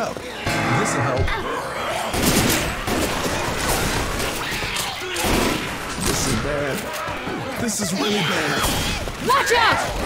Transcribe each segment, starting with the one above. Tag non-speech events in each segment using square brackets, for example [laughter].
This'll help. This is bad. This is really bad. Watch out!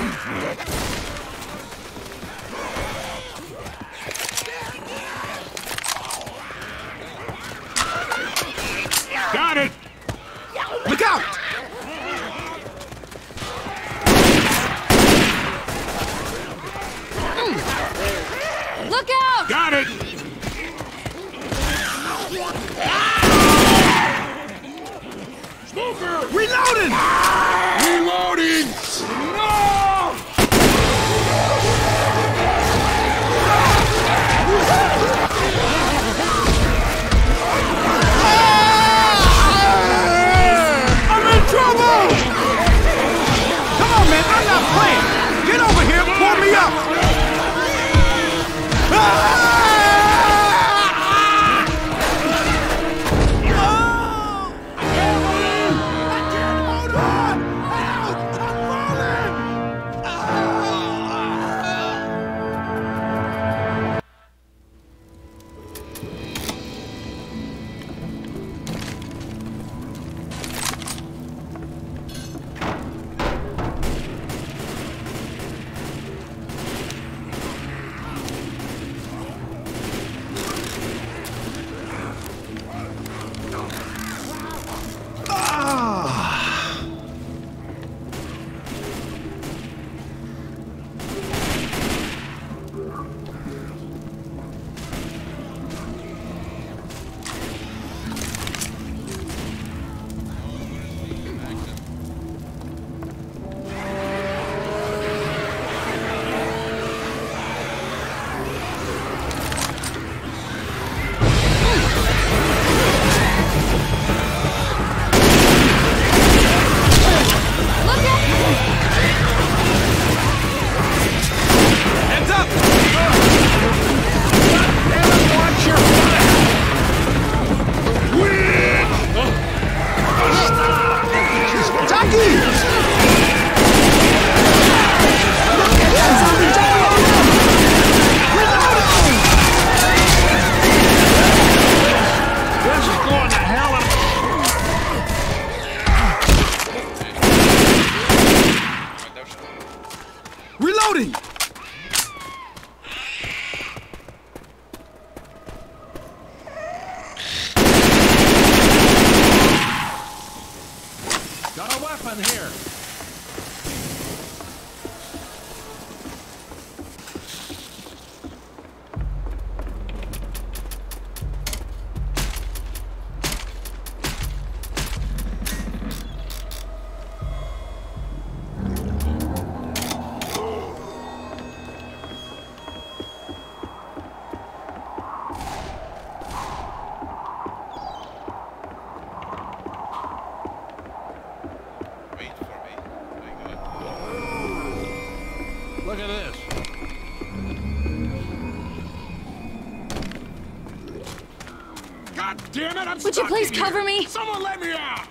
Would you please cover here. me? Someone let me out!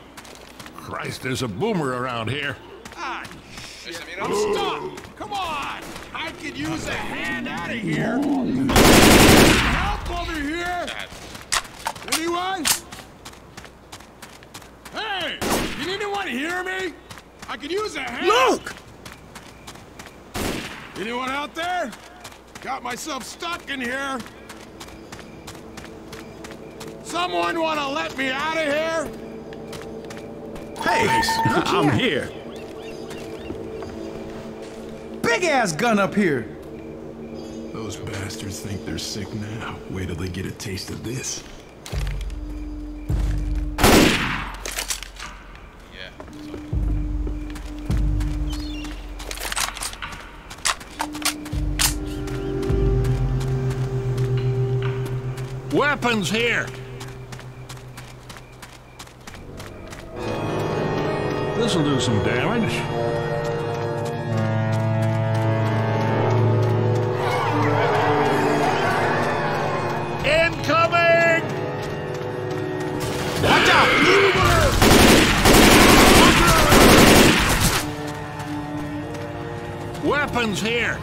Christ, there's a boomer around here. gun up here. Those bastards think they're sick now. Wait till they get a taste of this. Weapons here! This'll do some damage. happens here?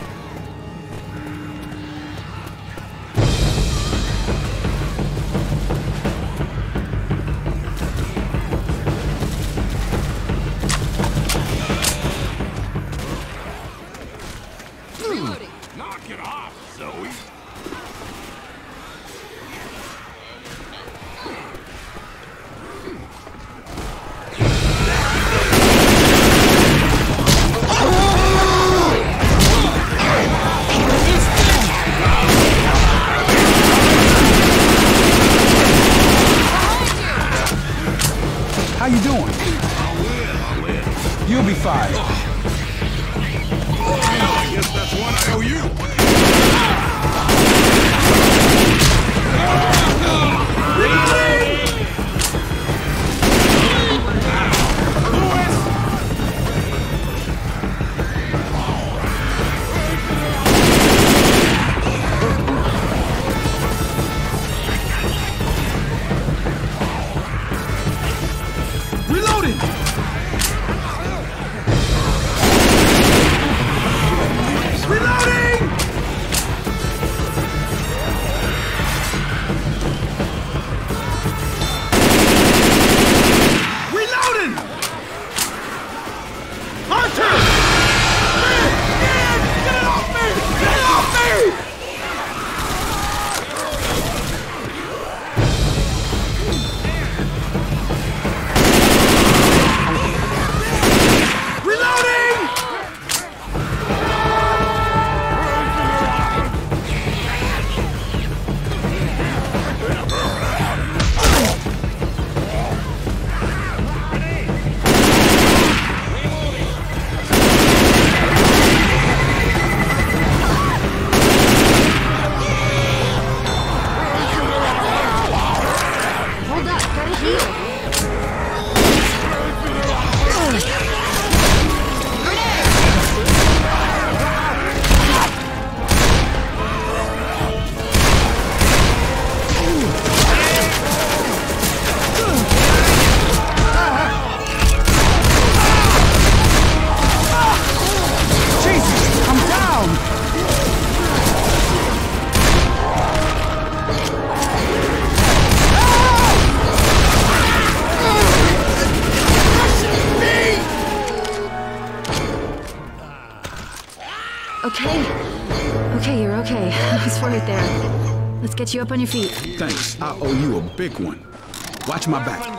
it there. Let's get you up on your feet. Thanks. I owe you a big one. Watch my back.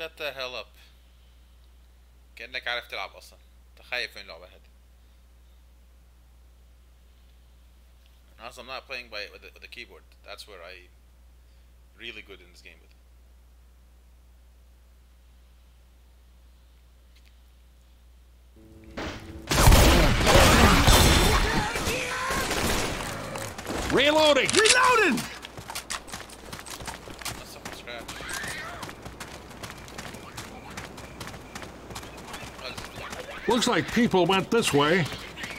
Shut the hell up كأنك عارف تلعب أصلا أنت خايف من اللعبة هذه And also, I'm not playing by with the, with the keyboard. That's where I really good in this game with. Reloading. Reloading! Looks like people went this way.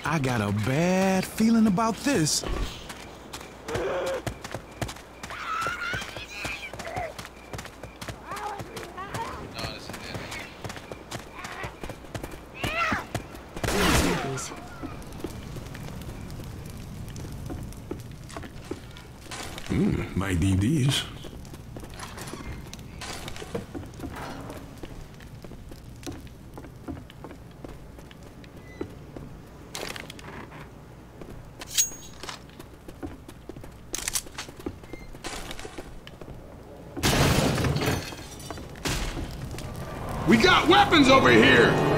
I got a bad feeling about this. No, this is it. Zombies. Might need these. We weapons over here.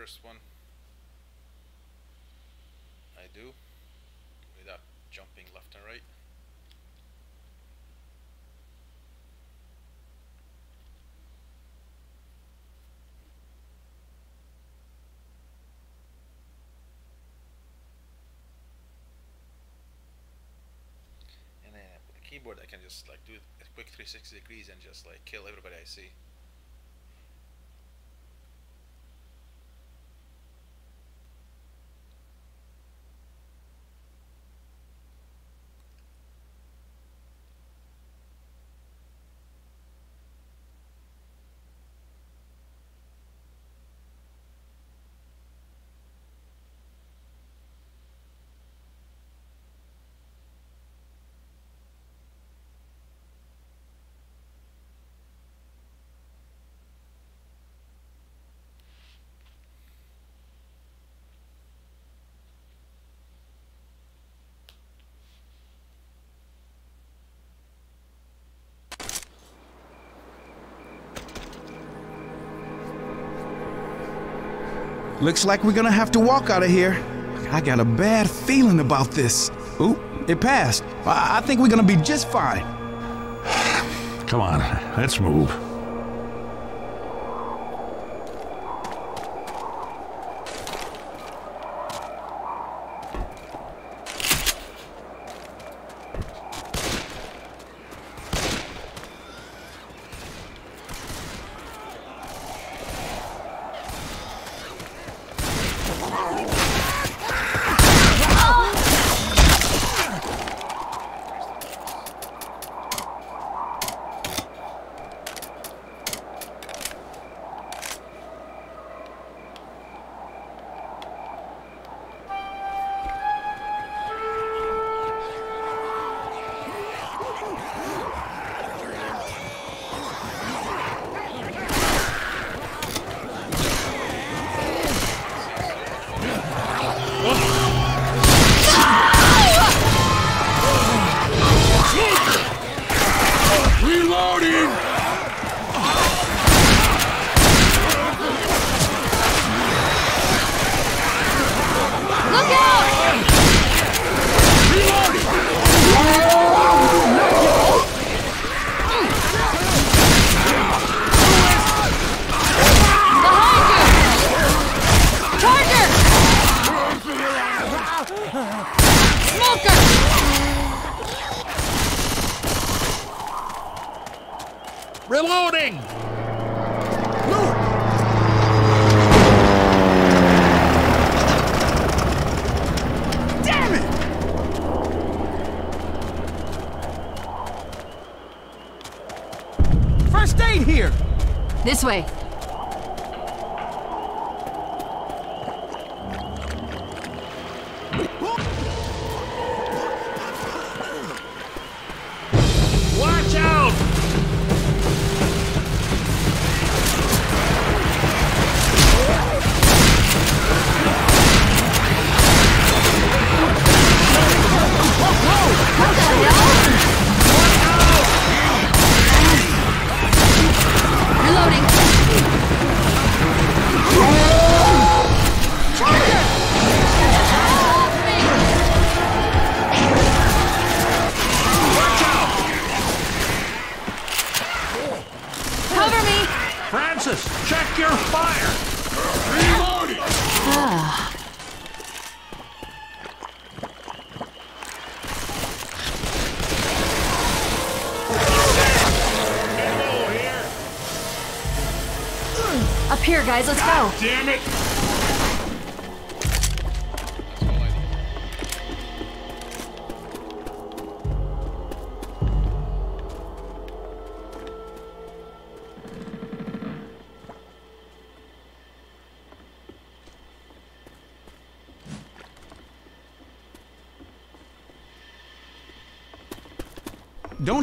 First one I do without jumping left and right. And then with the keyboard I can just like do a quick 360 degrees and just like kill everybody I see. Looks like we're gonna have to walk out of here. I got a bad feeling about this. Ooh, it passed. I, I think we're gonna be just fine. Come on, let's move.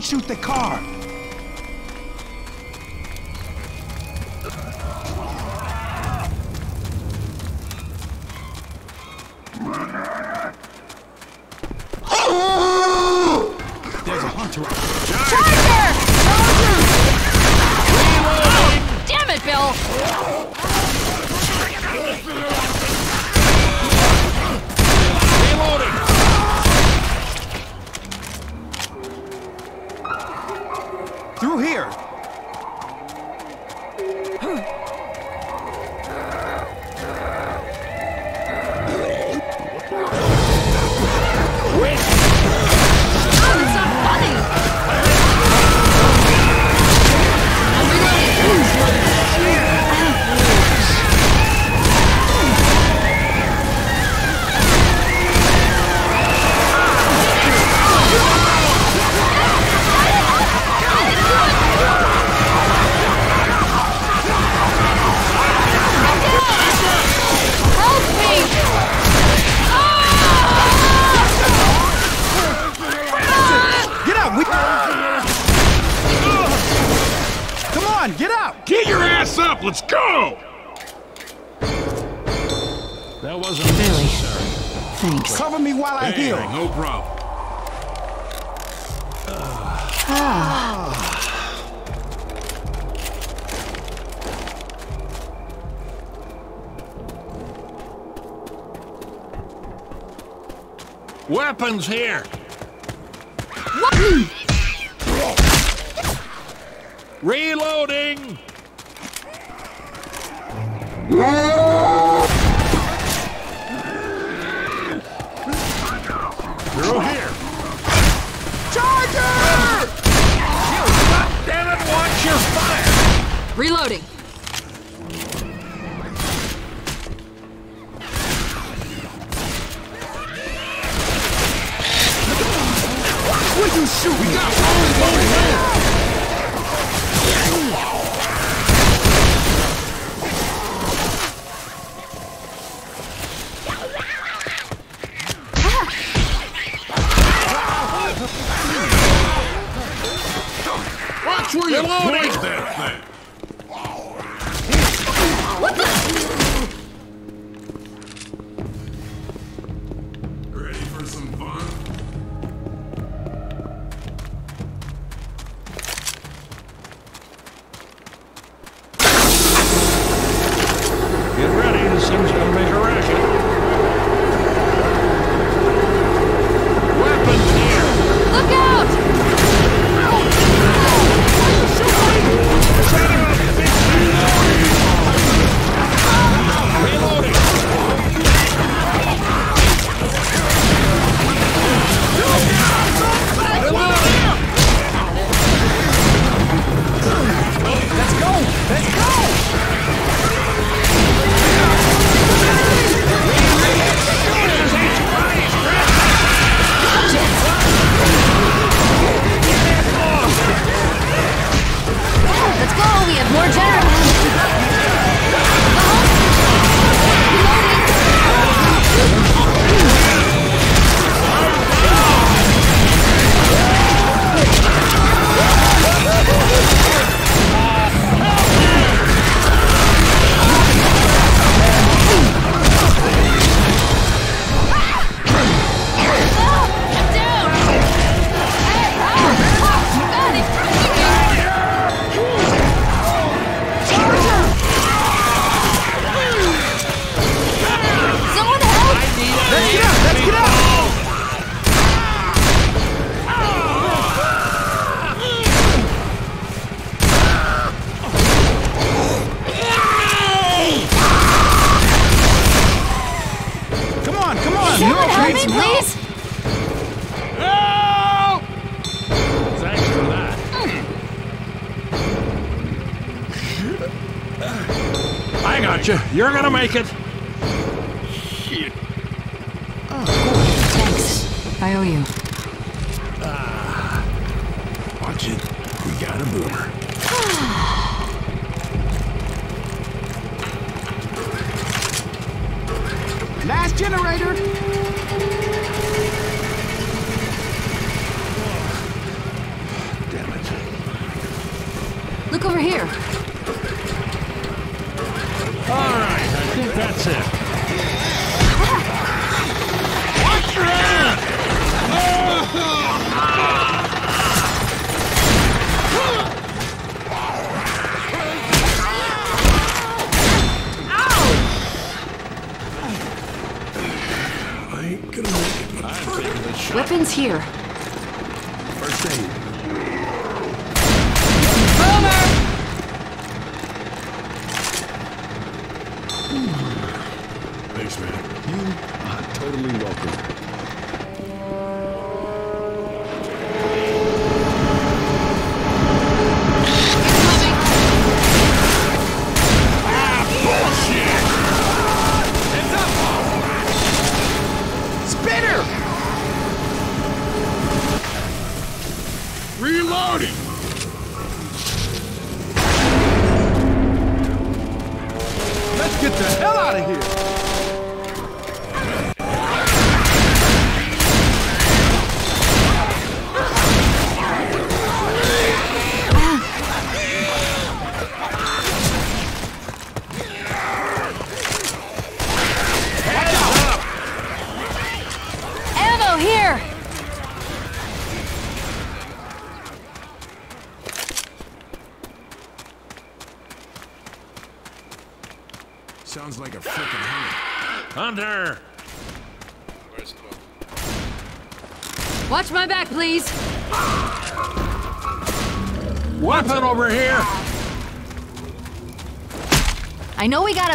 Shoot the car! Weapons here! making a.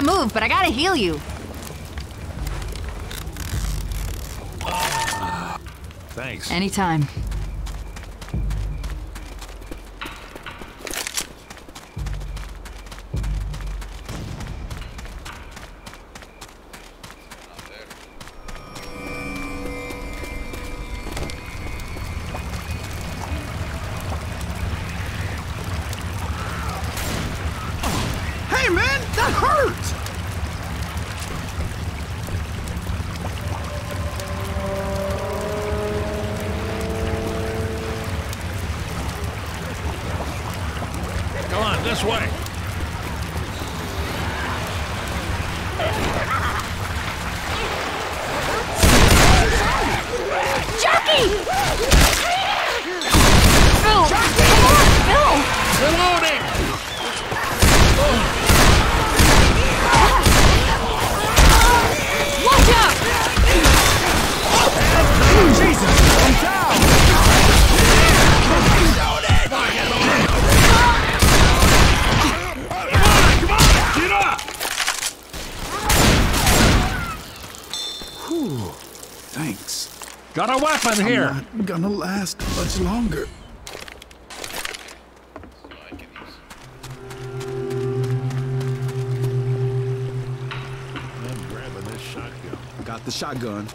to move, but I gotta heal you. Thanks. Anytime. I'm not gonna last much longer. I'm grabbing this shotgun. Got the shotgun.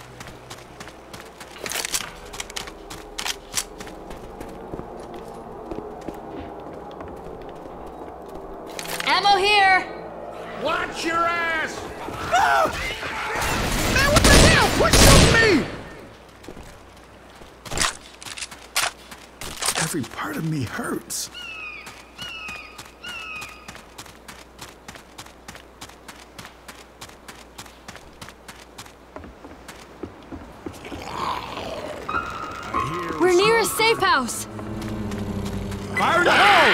house! Fire the hole!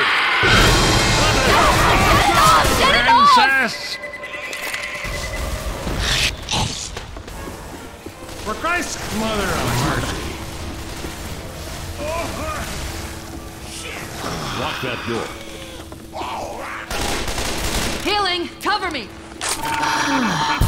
Princess! For Christ's mother of mercy! Lock that door. Healing! Cover me! [sighs] [sighs]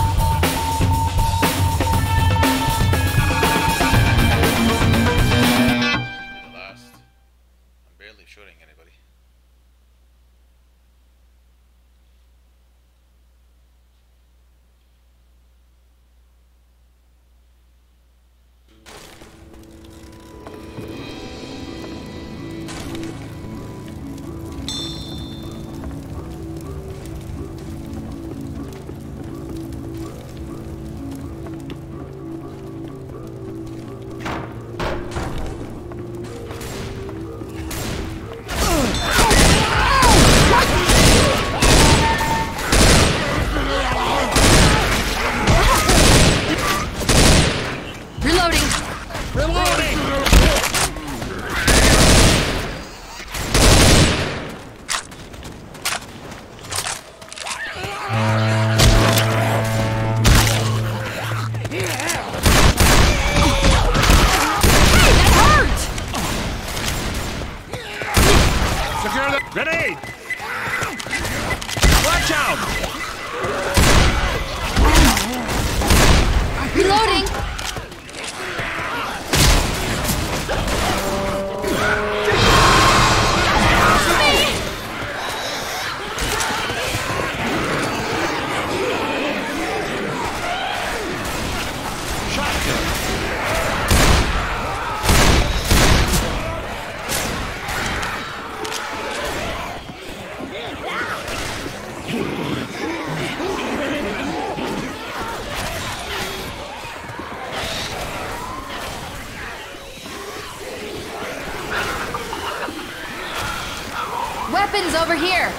Over here.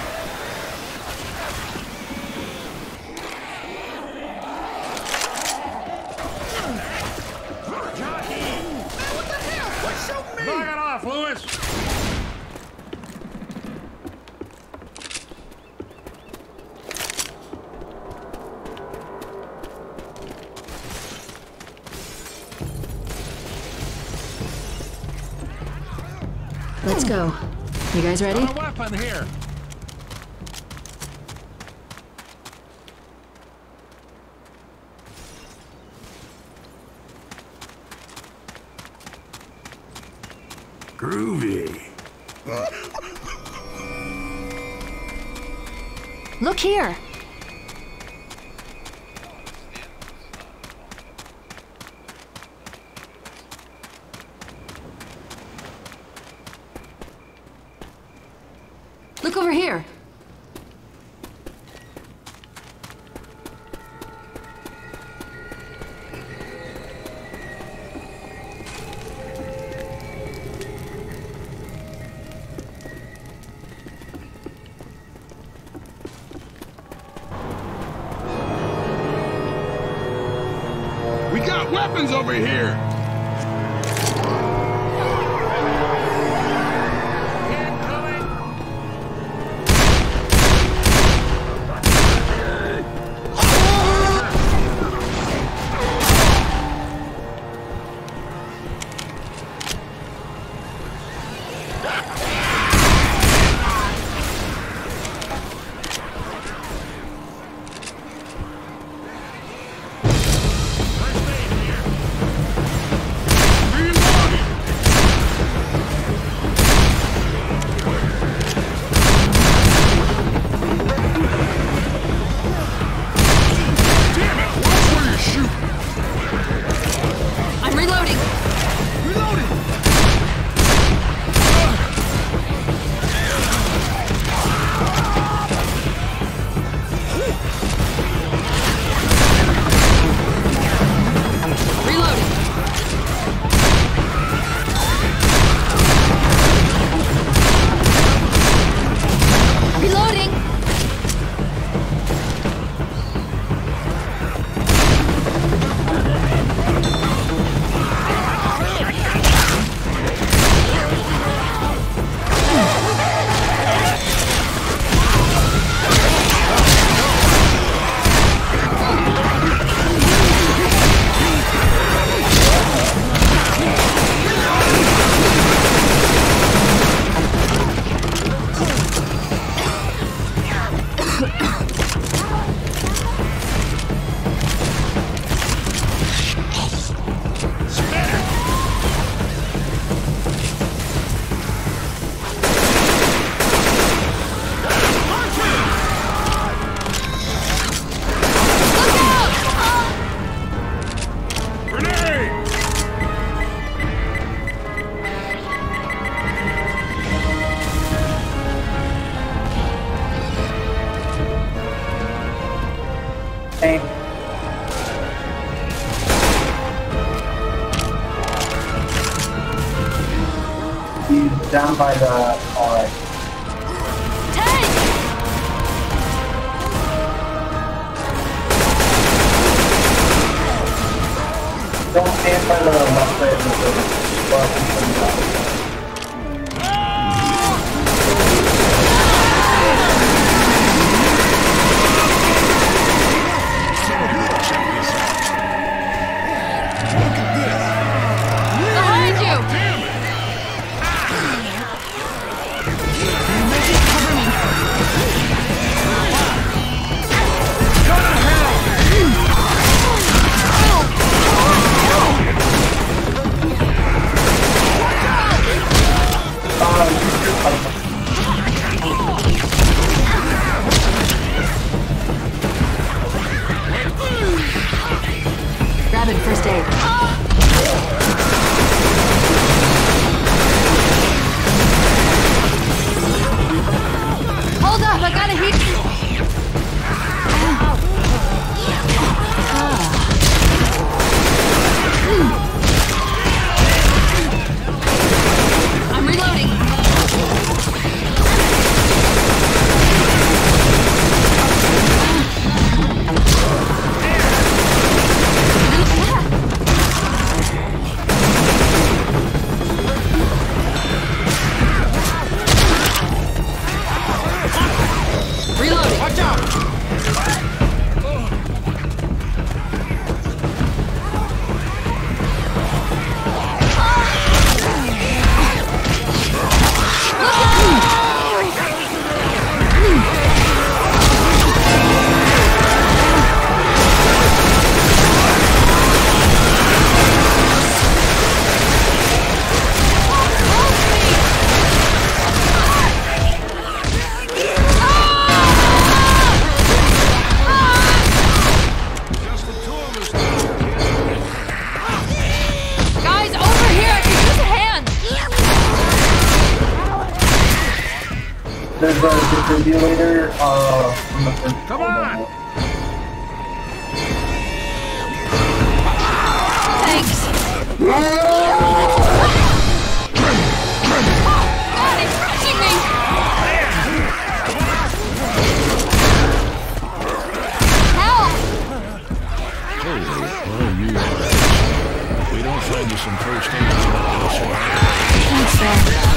Let's go. You guys ready? one here. weapons over here! 快的 simulator. Uh, Come on! Thanks. God, crushing me! Help! We don't find you some first aid. Thanks, man.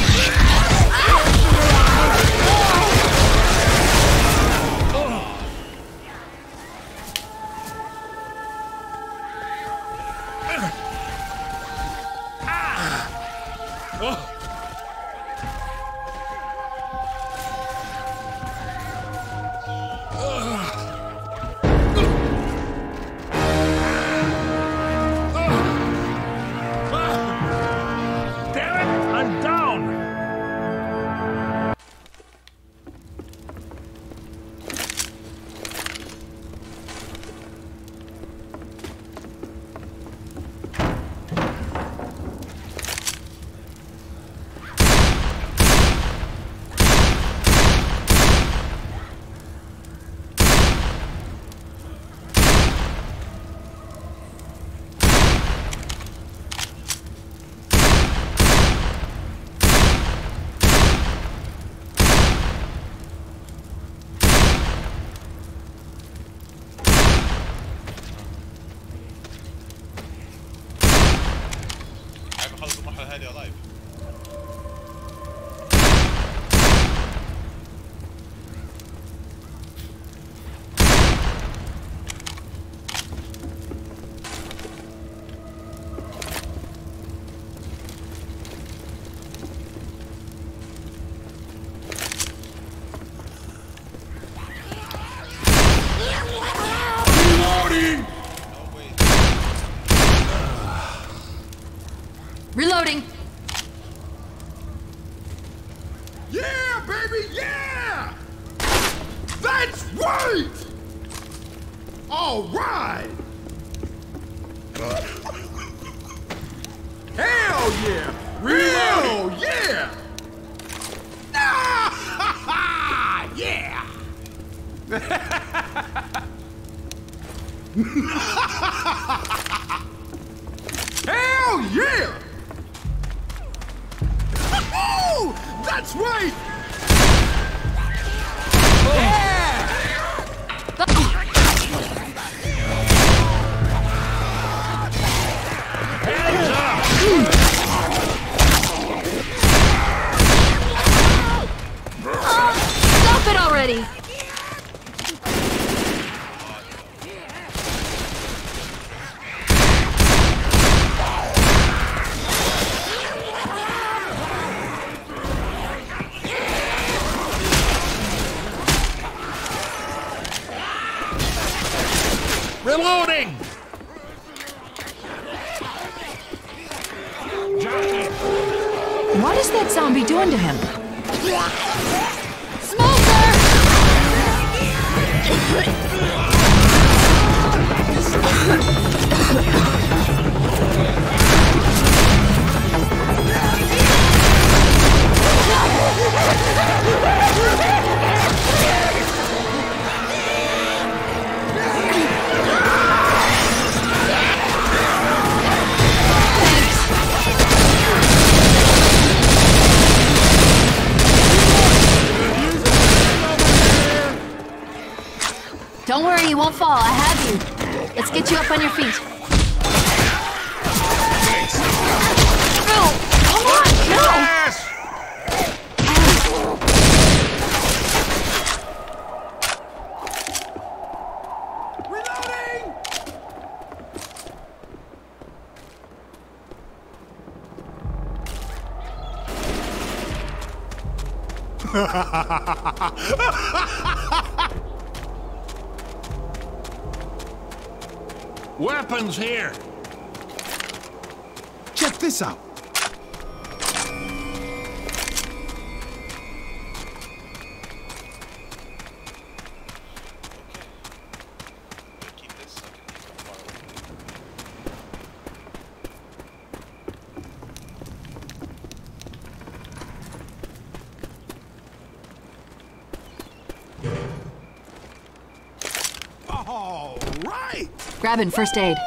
won't fall. I have you. Let's get you up on your feet. Grabbing first aid.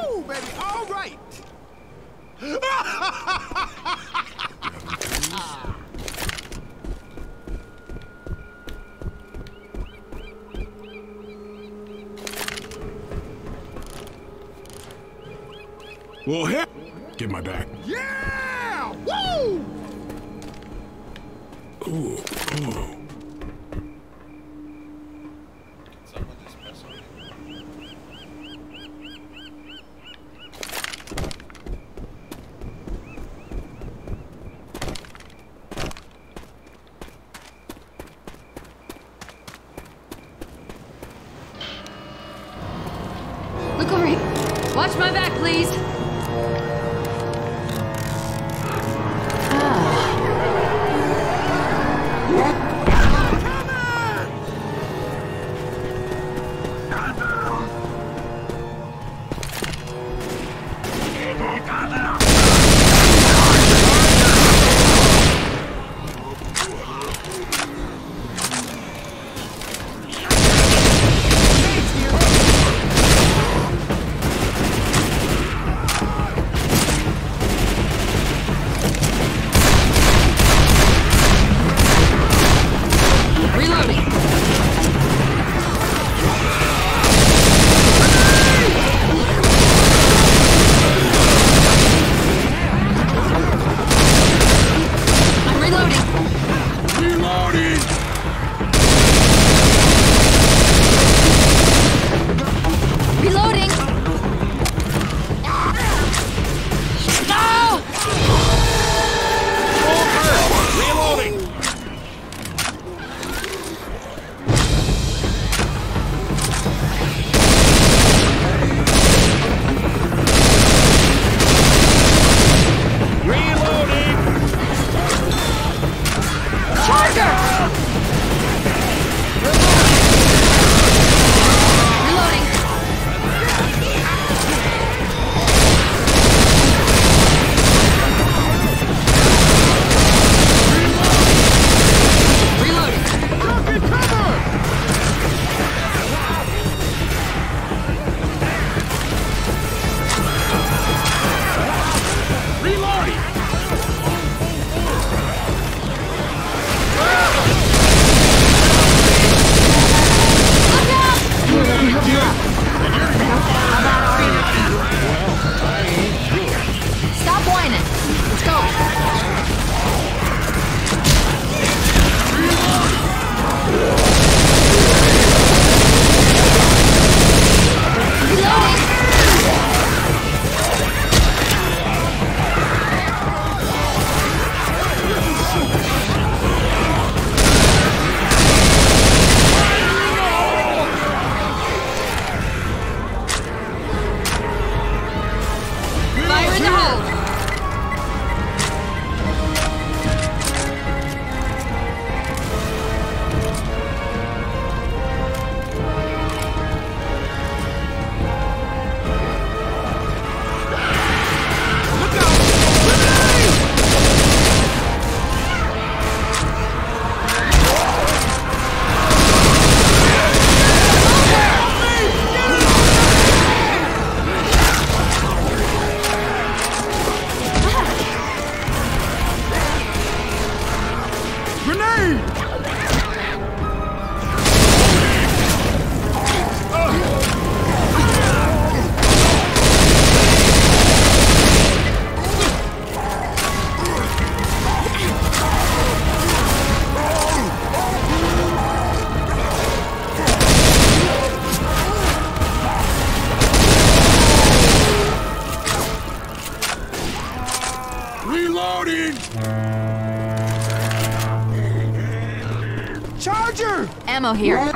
ammo here.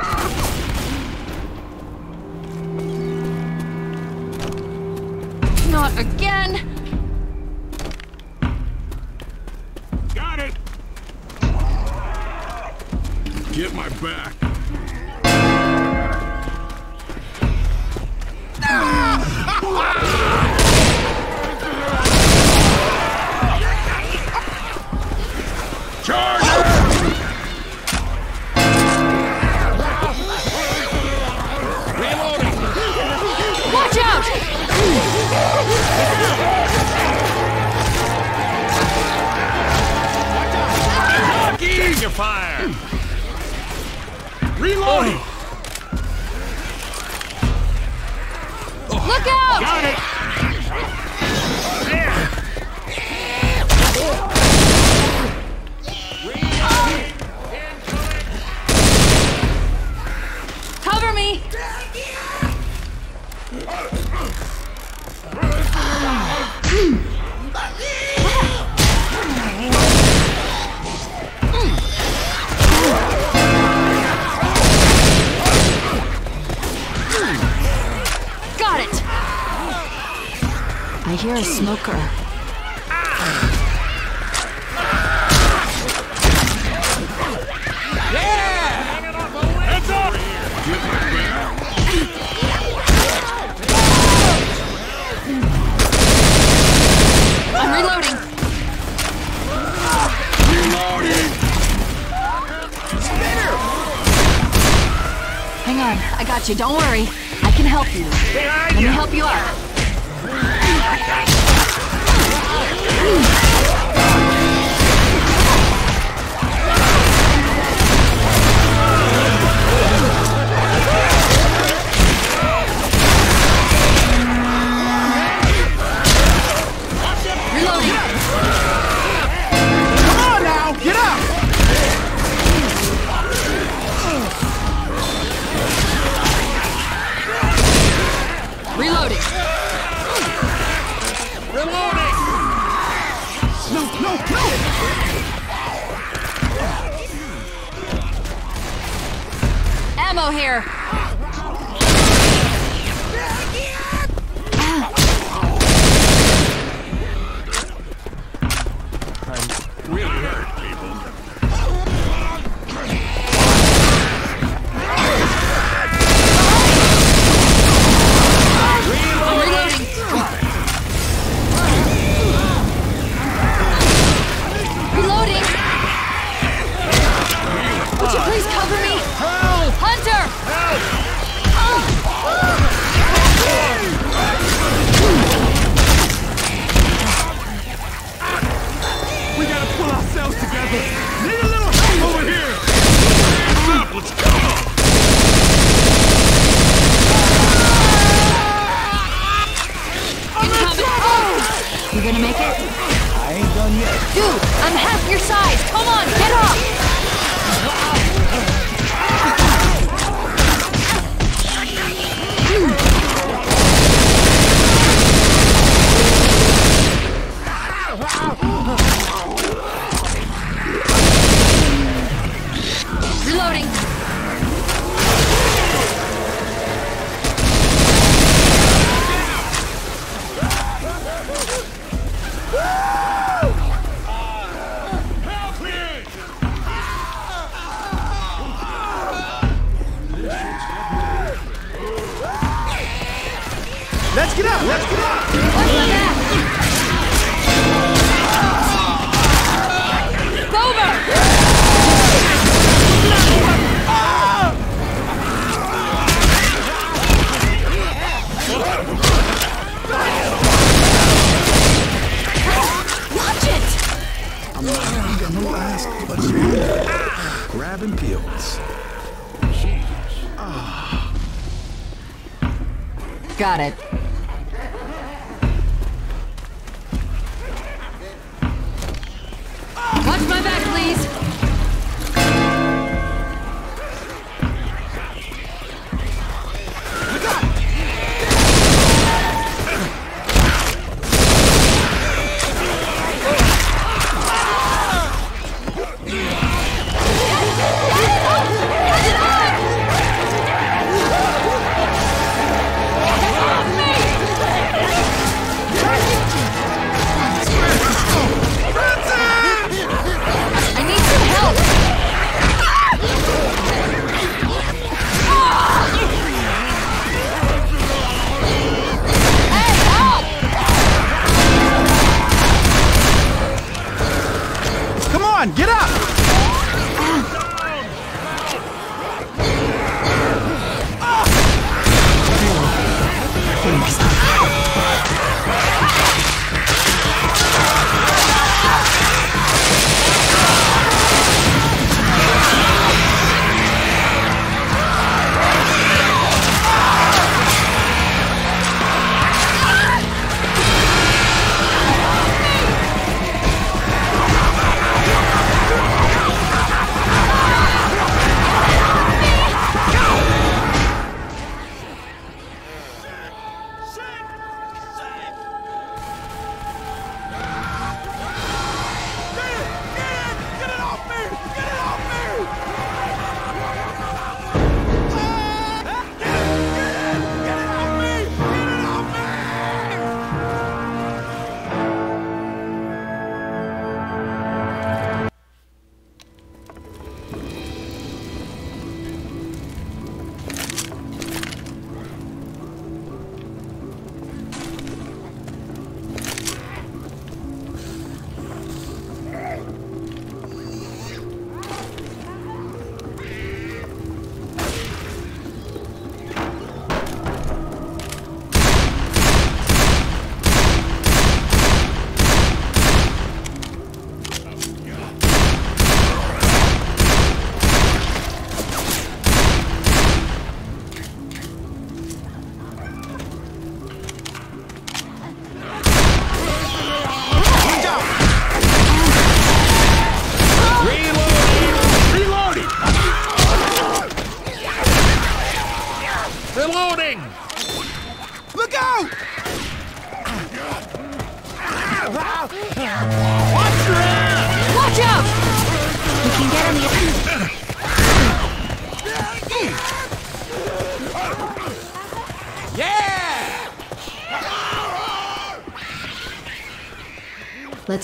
Not again! Got it! Get my back! fire. Reloading. Look out! Got it. You're a smoker. Hang on, I got you. Don't worry. I can help you. Behind Let me help you up. Ooh.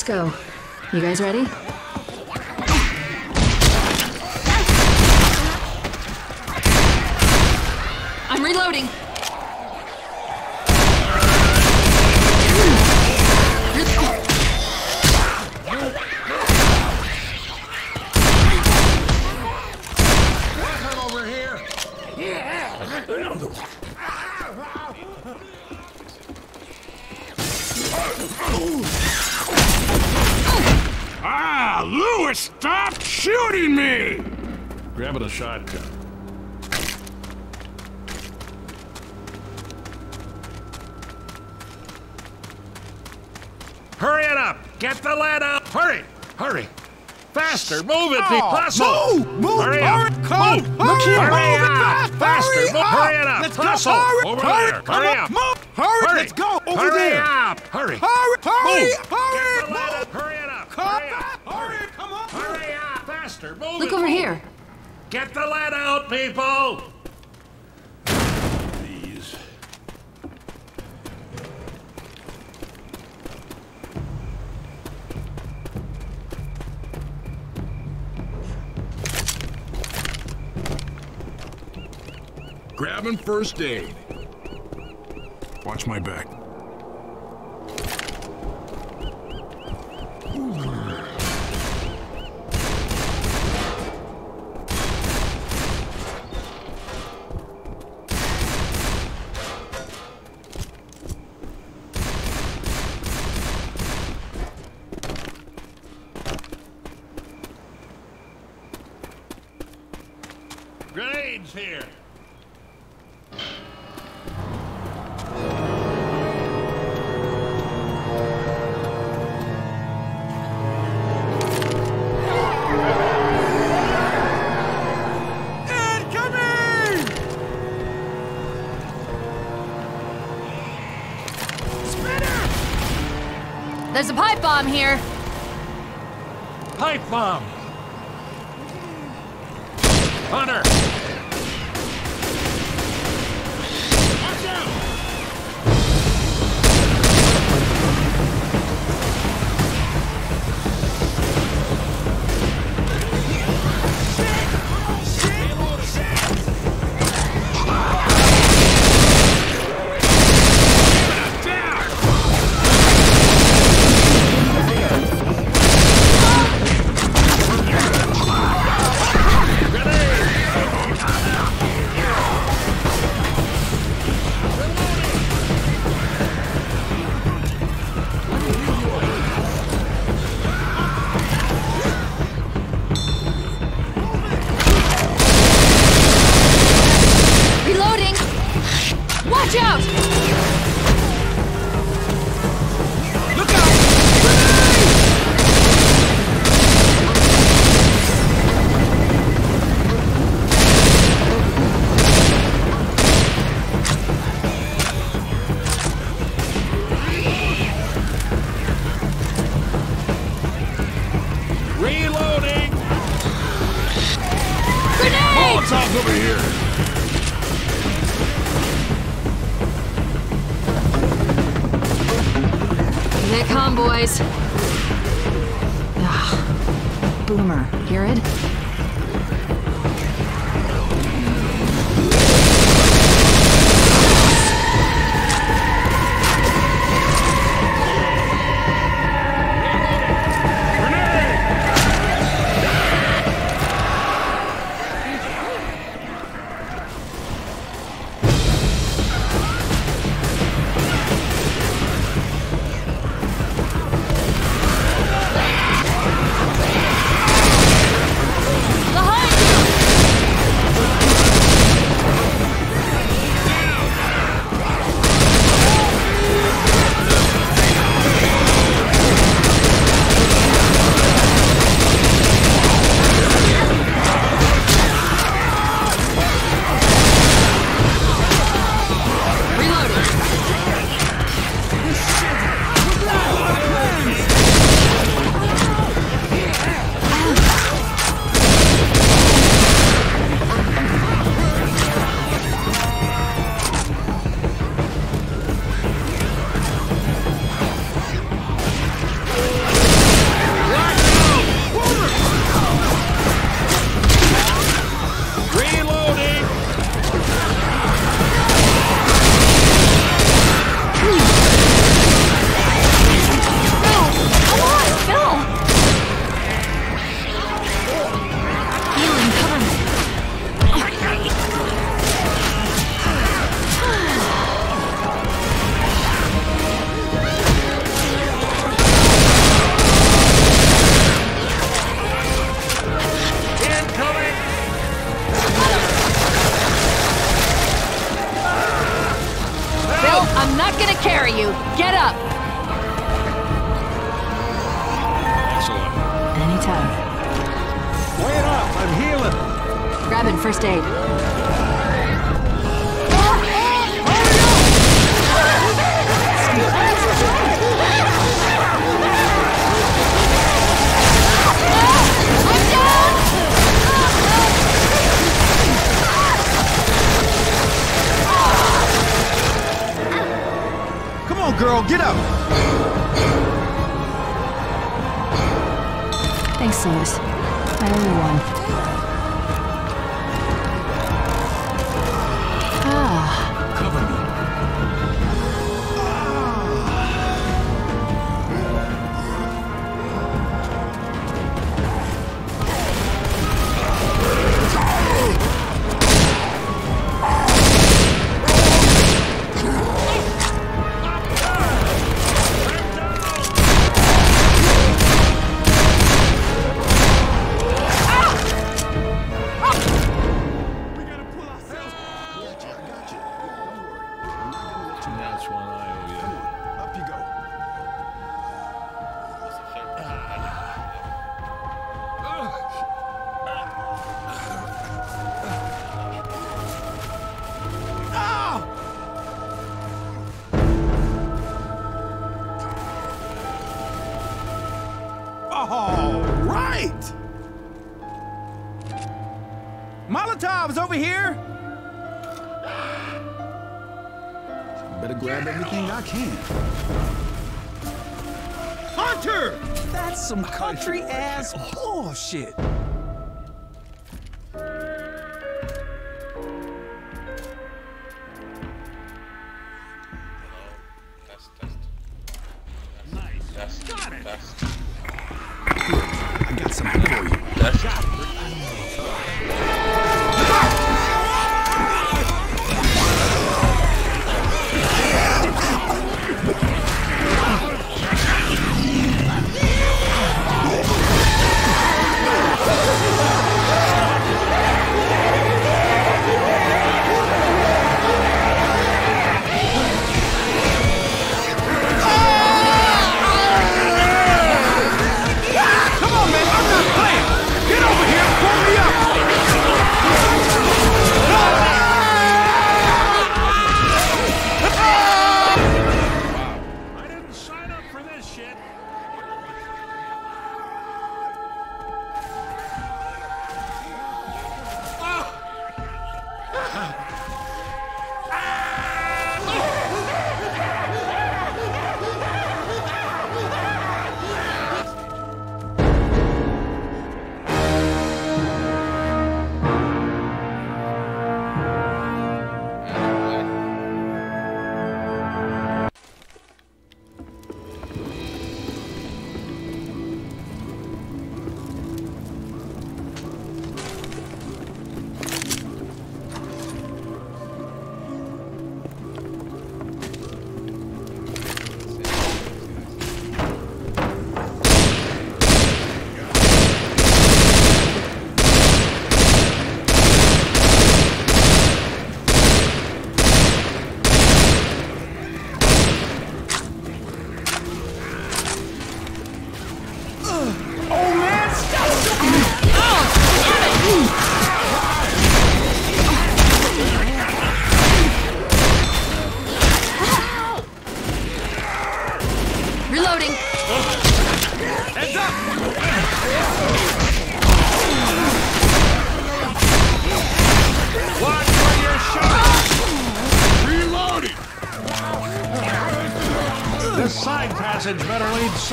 Let's go. You guys ready? I'm reloading. Come over here! Ah, Louis, stop shooting me! Grabbing a shotgun. Hurry it up! Get the lead out! Hurry! Hurry! Faster! Move it, Oh, Hustle! move! Move! Hurry up! Hurry, come! Move! Hurry, Hurry move up! fast! Faster! Hurry Move! up! Hurry it up! Let's go! Hustle! Hurry! Over hurry! there! Hurry up! Move! Hurry! Hurry! Let's go! Over Hurry there! up! Hurry! Hurry! Hurry! Move! Hurry! Get the Move! up! Hurry it up! Come Hurry up! on! Hurry! Come on! Hurry up! Faster! Move Look it! over here. Get the lead out, people! These. Grabbing first aid. Watch my back. There's a pipe bomb here. Pipe bomb! Hunter! Molotov's over here! Better grab everything I can. Hunter! That's some country-ass oh, bullshit.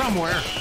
somewhere.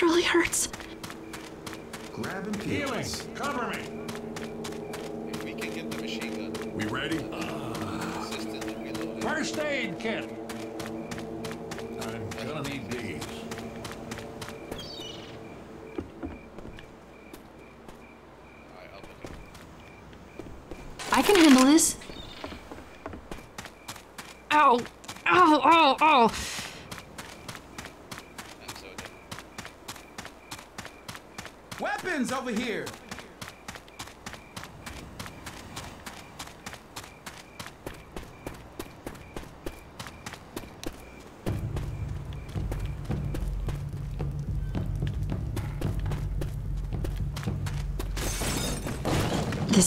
It really hurts. Grabbing peelings. Cover me. If we can get the machine gun. We ready? Uh, First aid kit.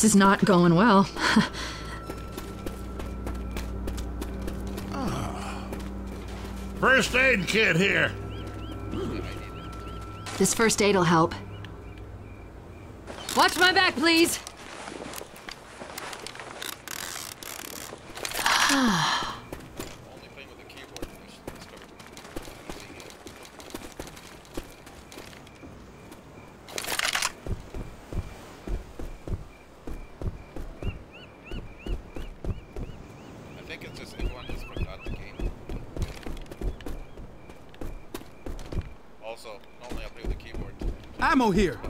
This is not going well. [laughs] First aid kit here. This first aid'll help. Watch my back, please. ammo here.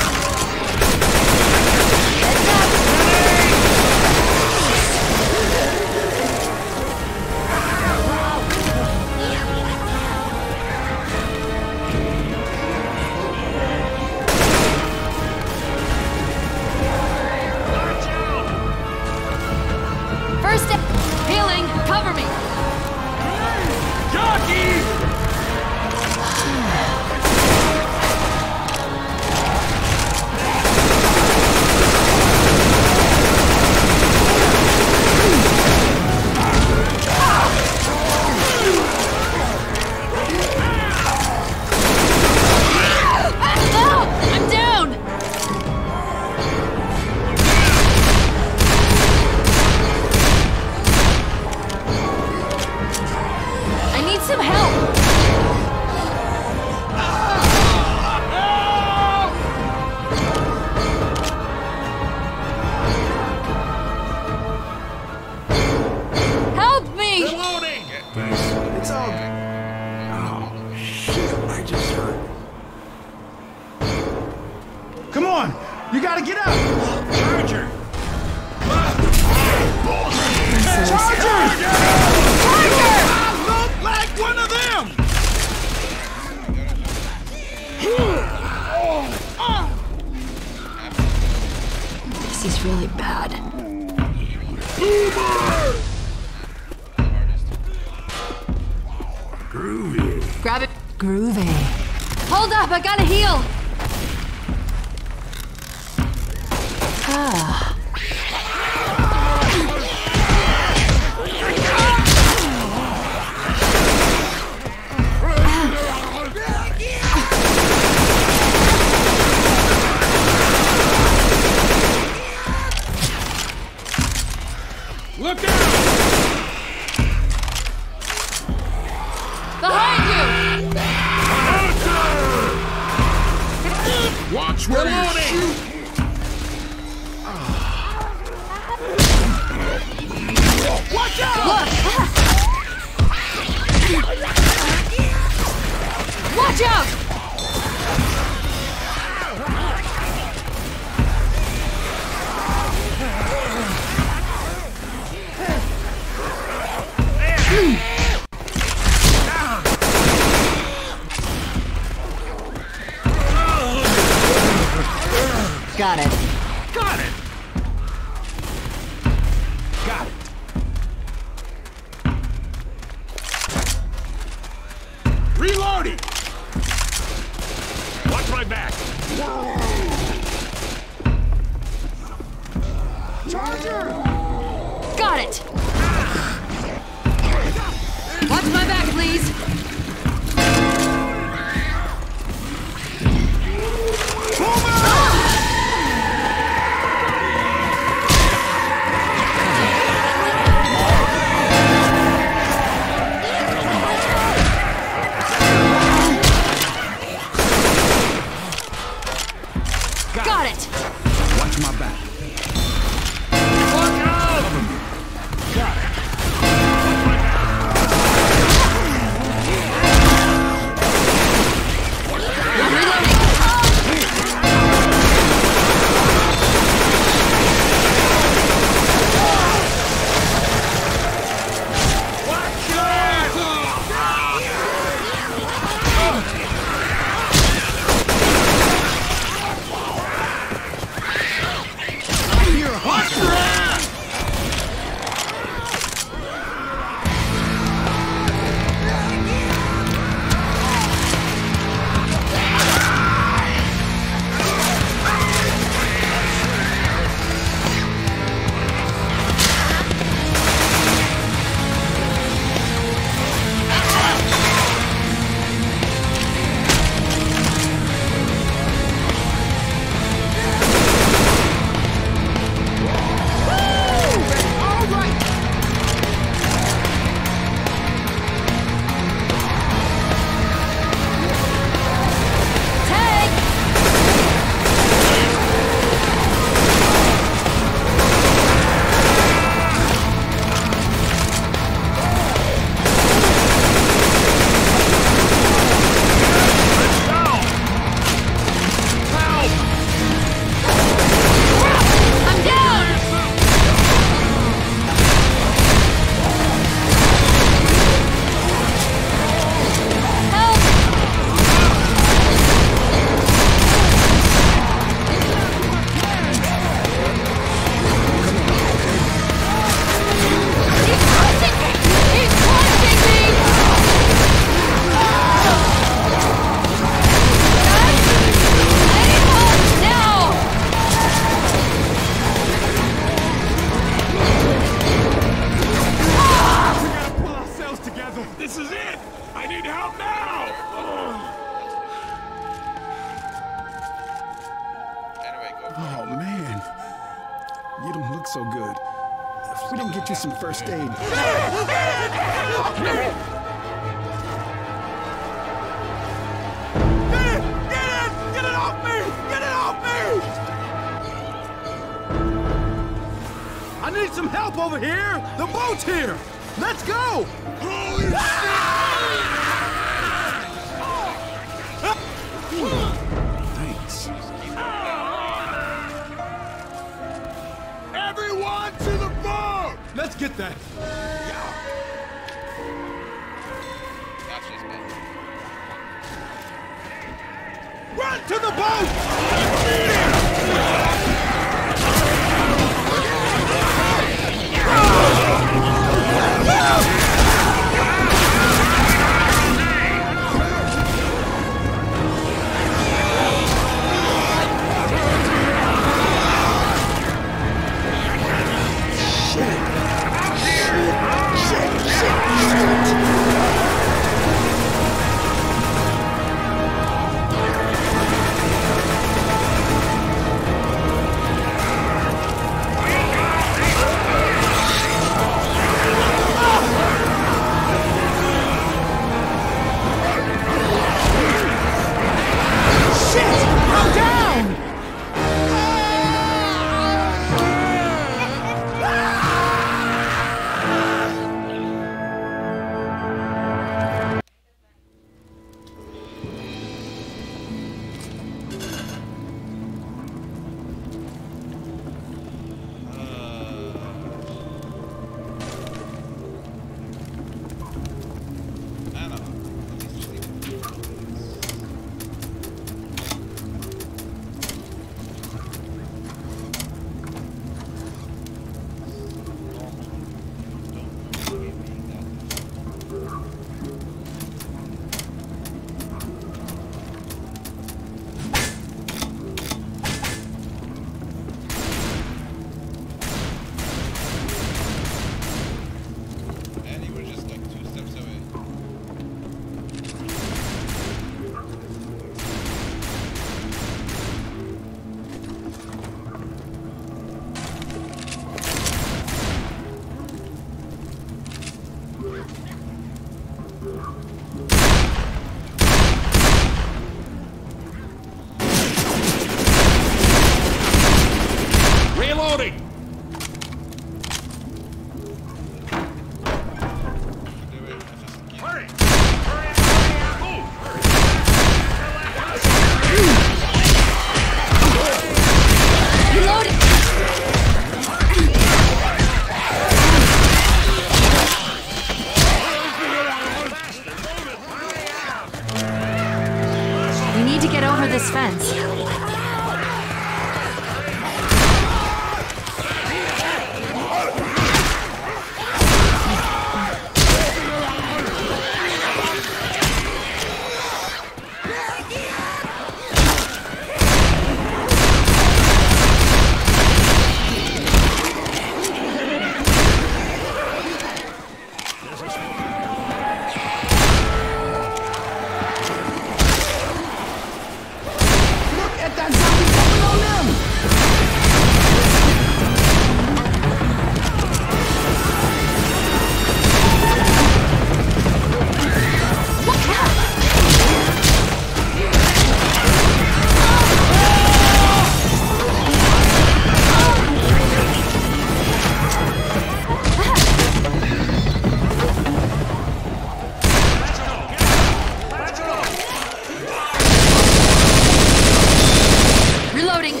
Reloading!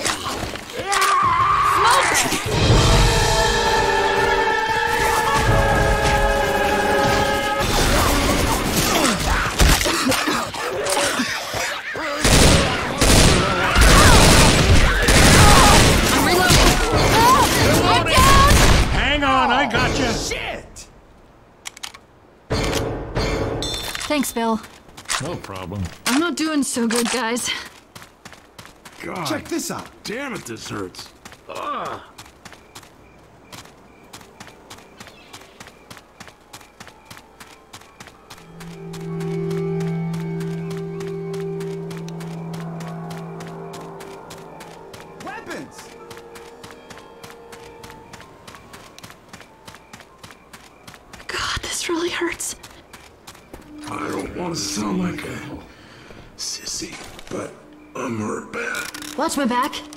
Smoke! Thanks, Bill. No problem. I'm not doing so good, guys. God. Check this out. Damn it, this hurts. Ugh. Ah. Back.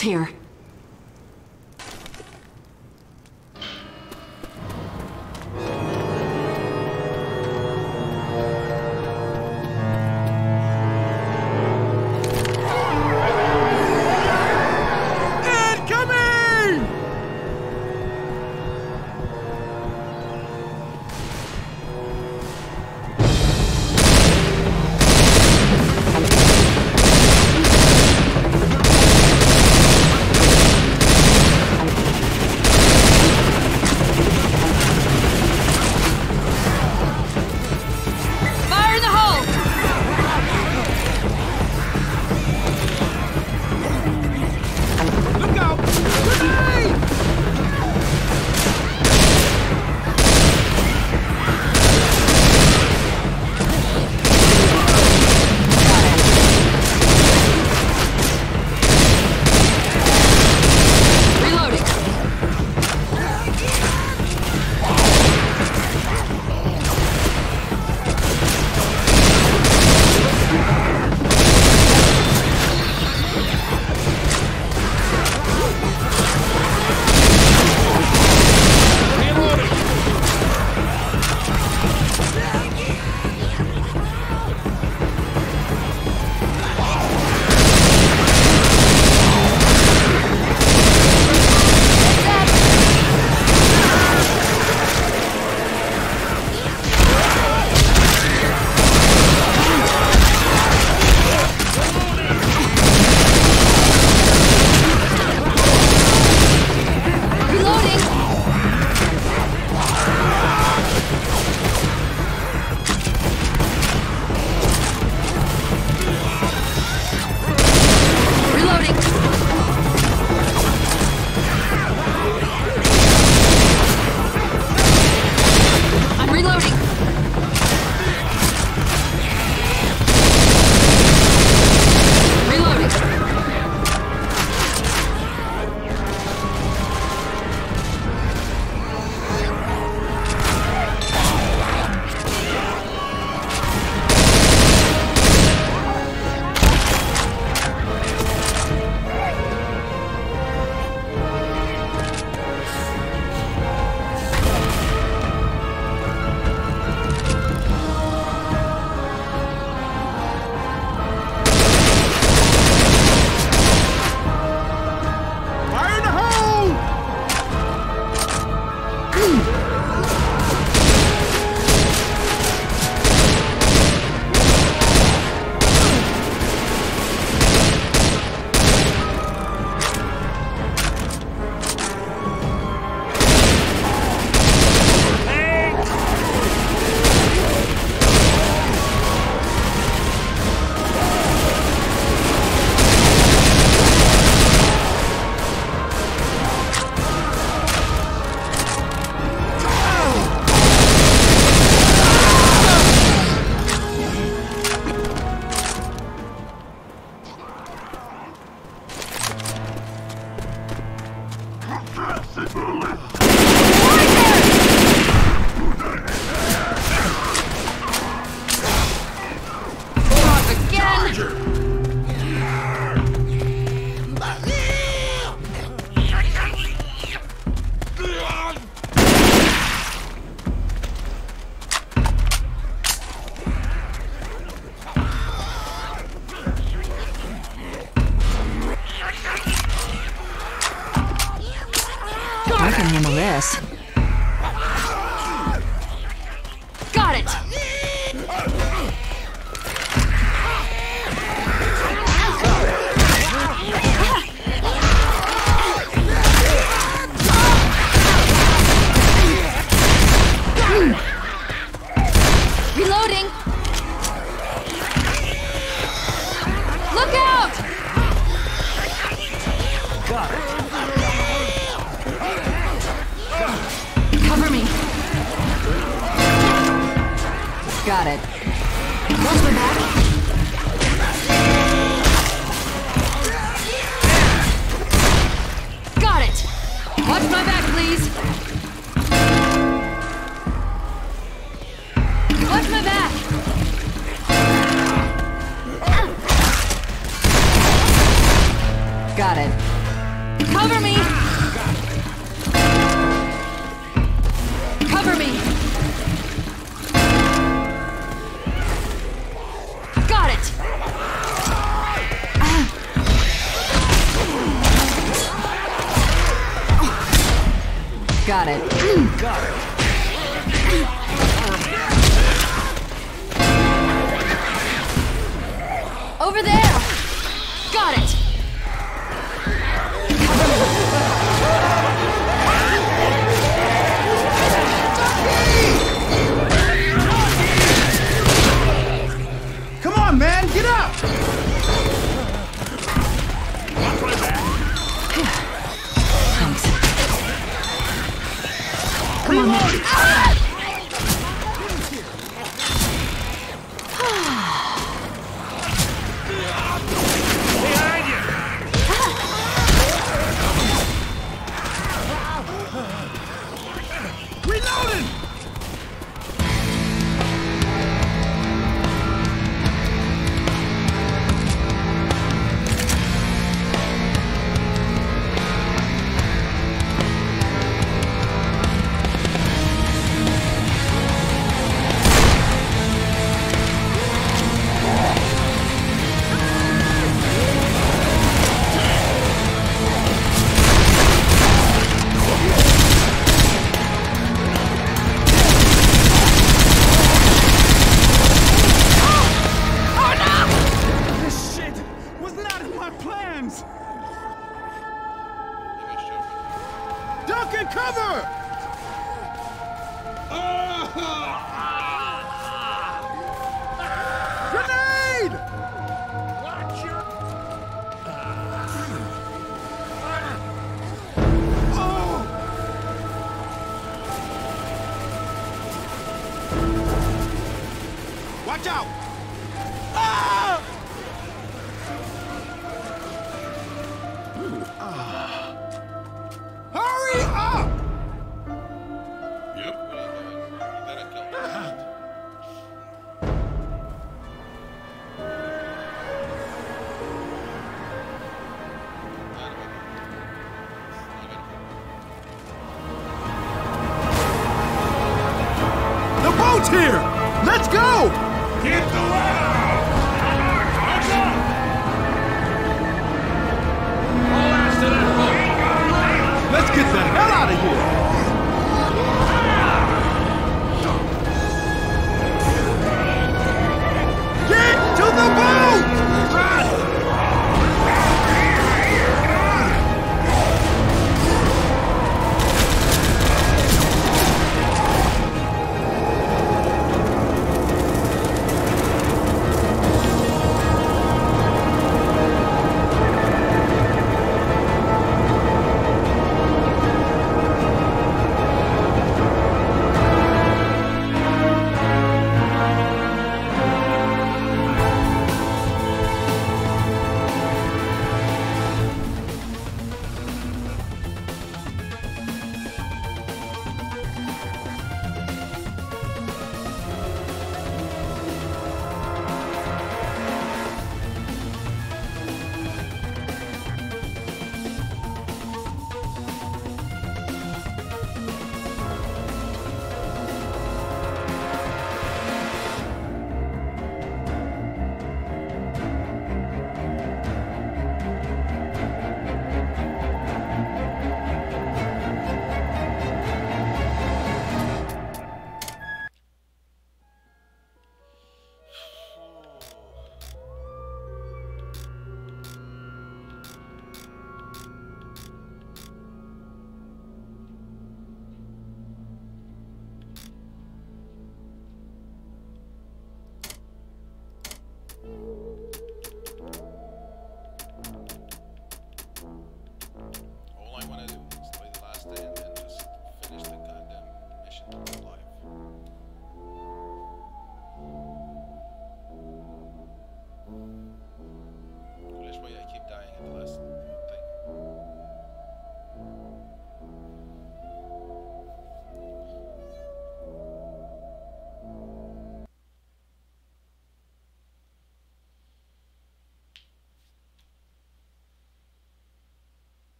Here.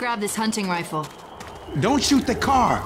Grab this hunting rifle. Don't shoot the car.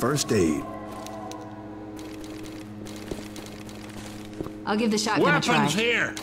first aid. I'll give the shotgun Weapons a try. Weapons here!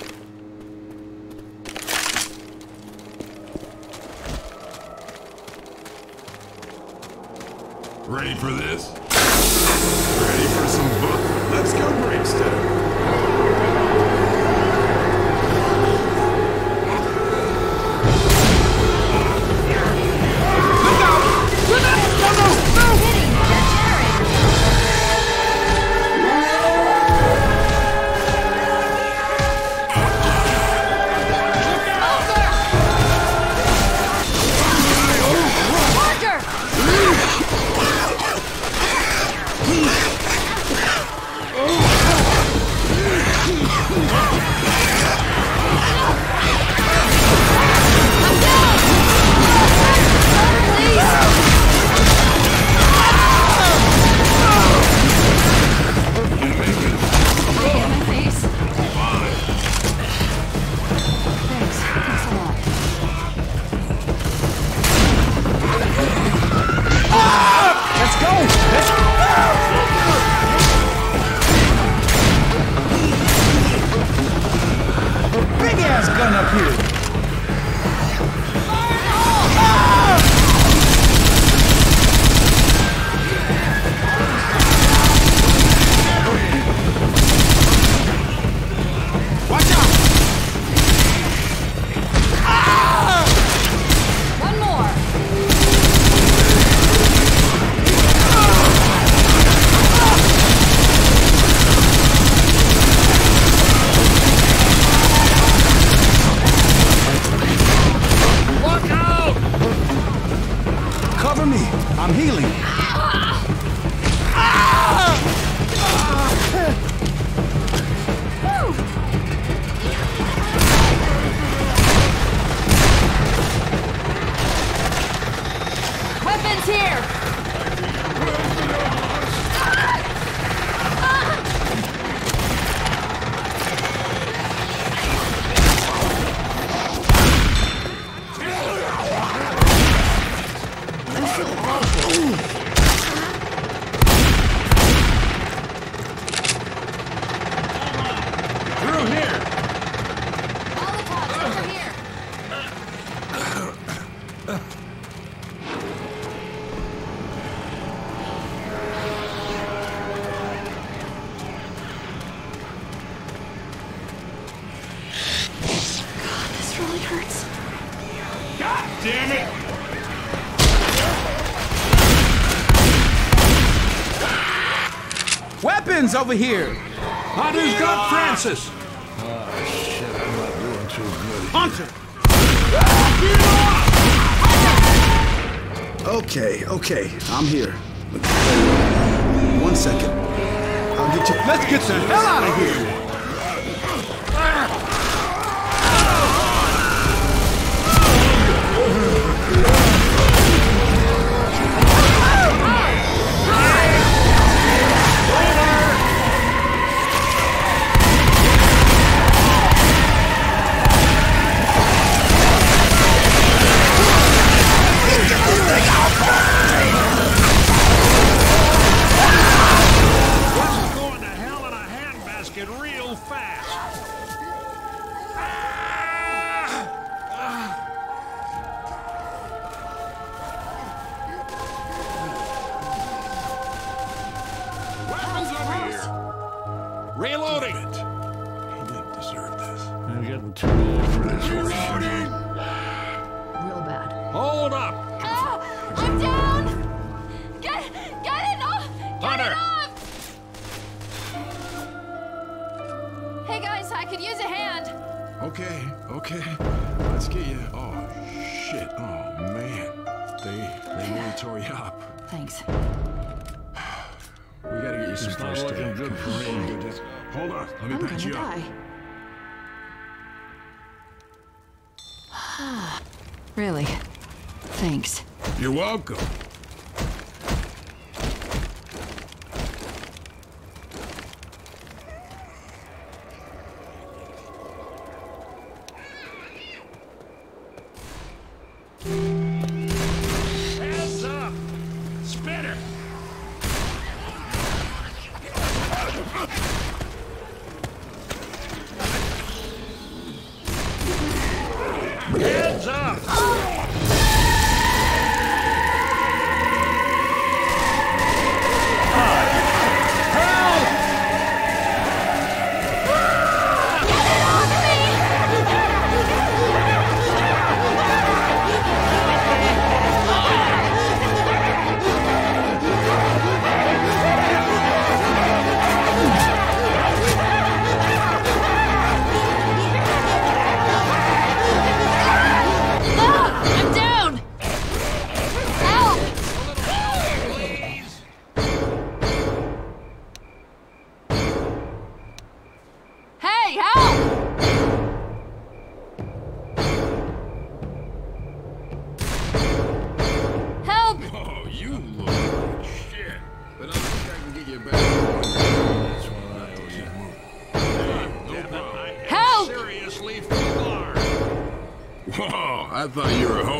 over here. Hunter's got Francis. Oh, shit, I'm not doing too good. Hunter! Okay, okay, I'm here. One second. I'll get you. Let's get the hell out of here!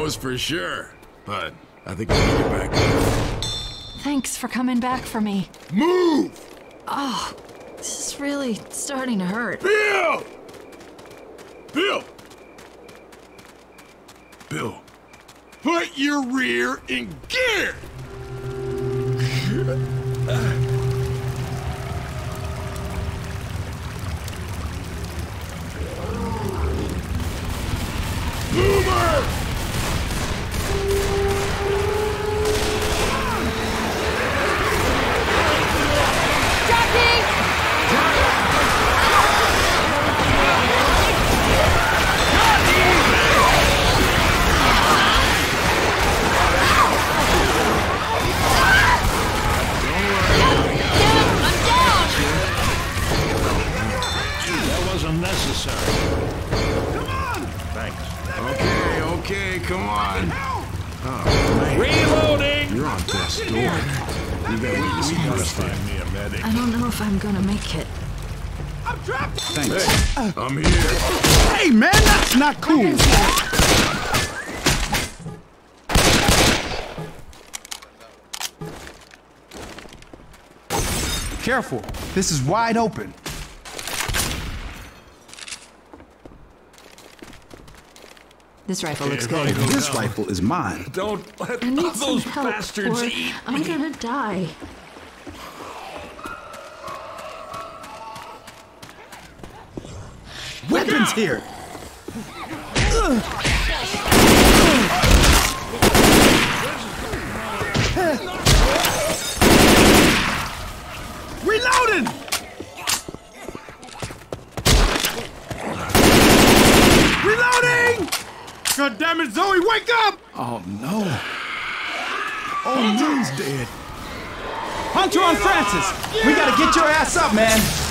You were a hose for sure. But I think I can get back. Thanks for coming back for me. Move! Oh, this is really starting to hurt. Bill! Bill! Bill, put your rear in I'm here. Hey, man, that's not cool. Careful. This is wide open. This rifle looks good. buddy, This no. rifle is mine. Don't let I need some those help, bastards or eat. I'm gonna die. Weapons here. Reloading! Reloading! God damn it, Zoey, wake up! Oh no. Oh, Moon's dead. Hunter on Francis! We gotta get your ass up, man!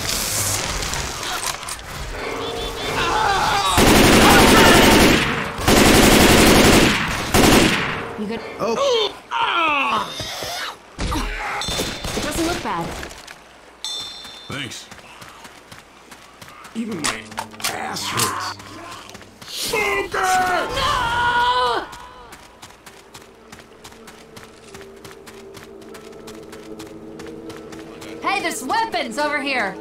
You good? Oh, It doesn't look bad. Thanks. Even my ass hurts. Smoker! No! Hey, there's weapons over here.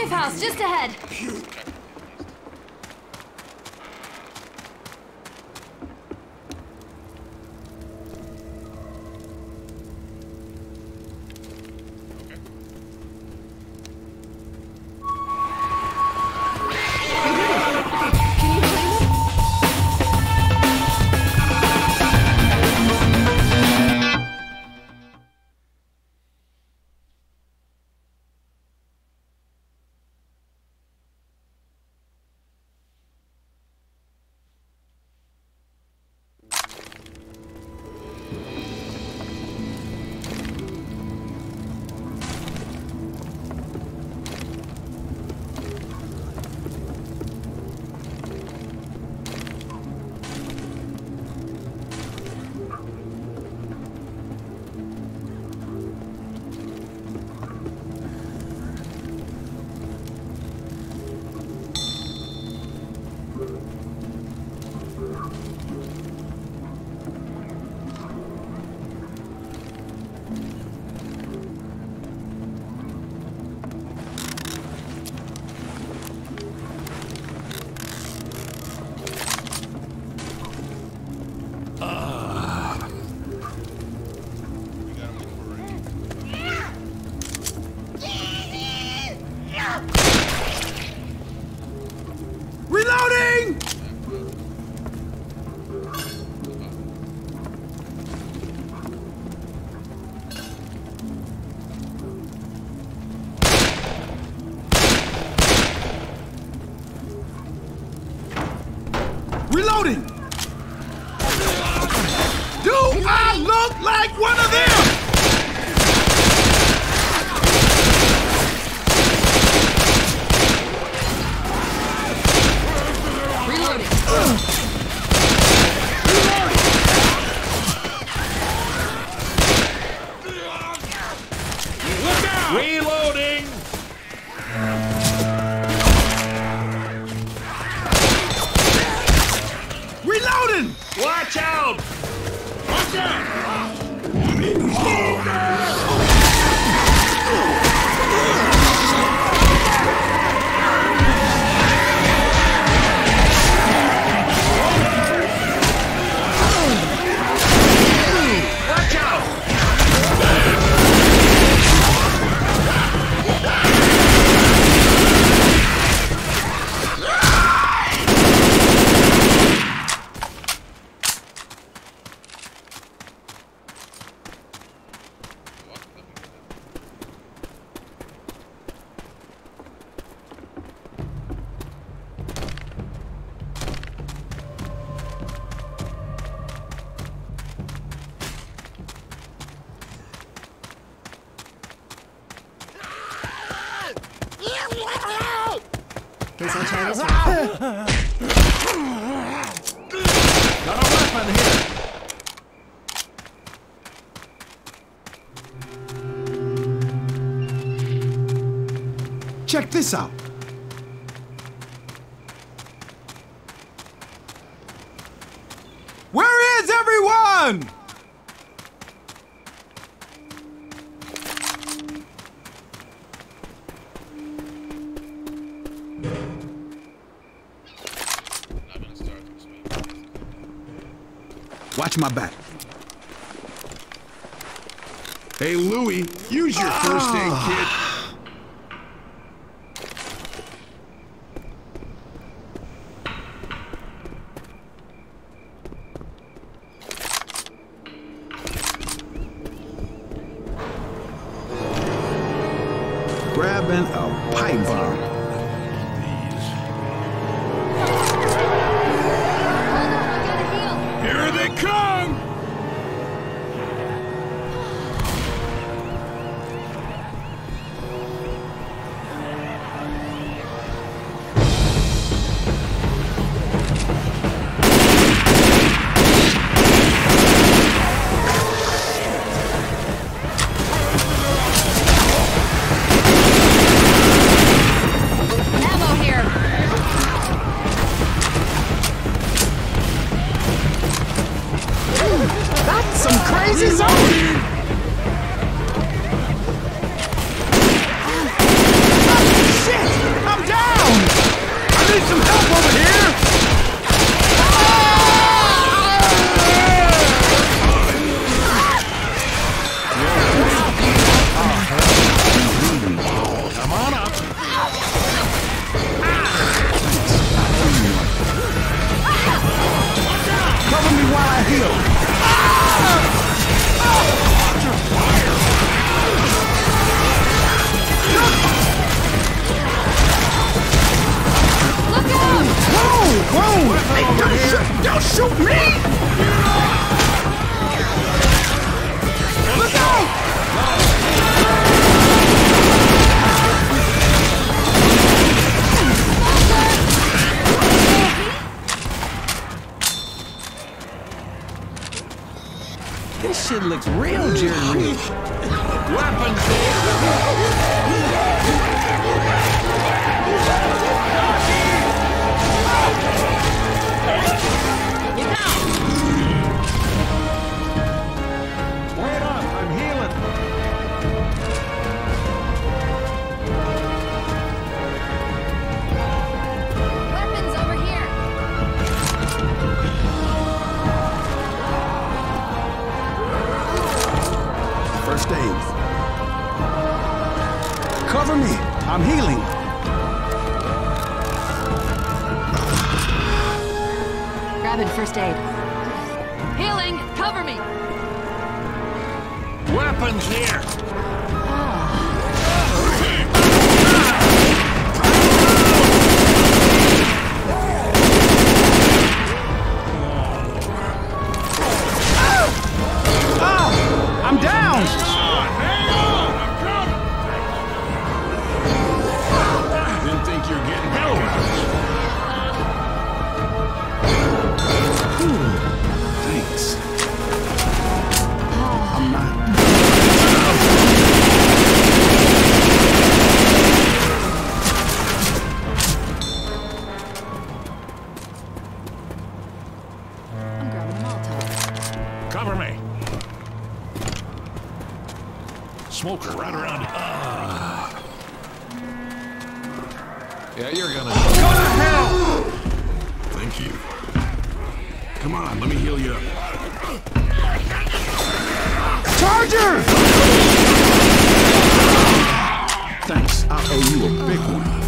Safe house just ahead. Watch my back. Hey, Louis, use your first on, let me heal you. Charger! Thanks, I owe you a big one.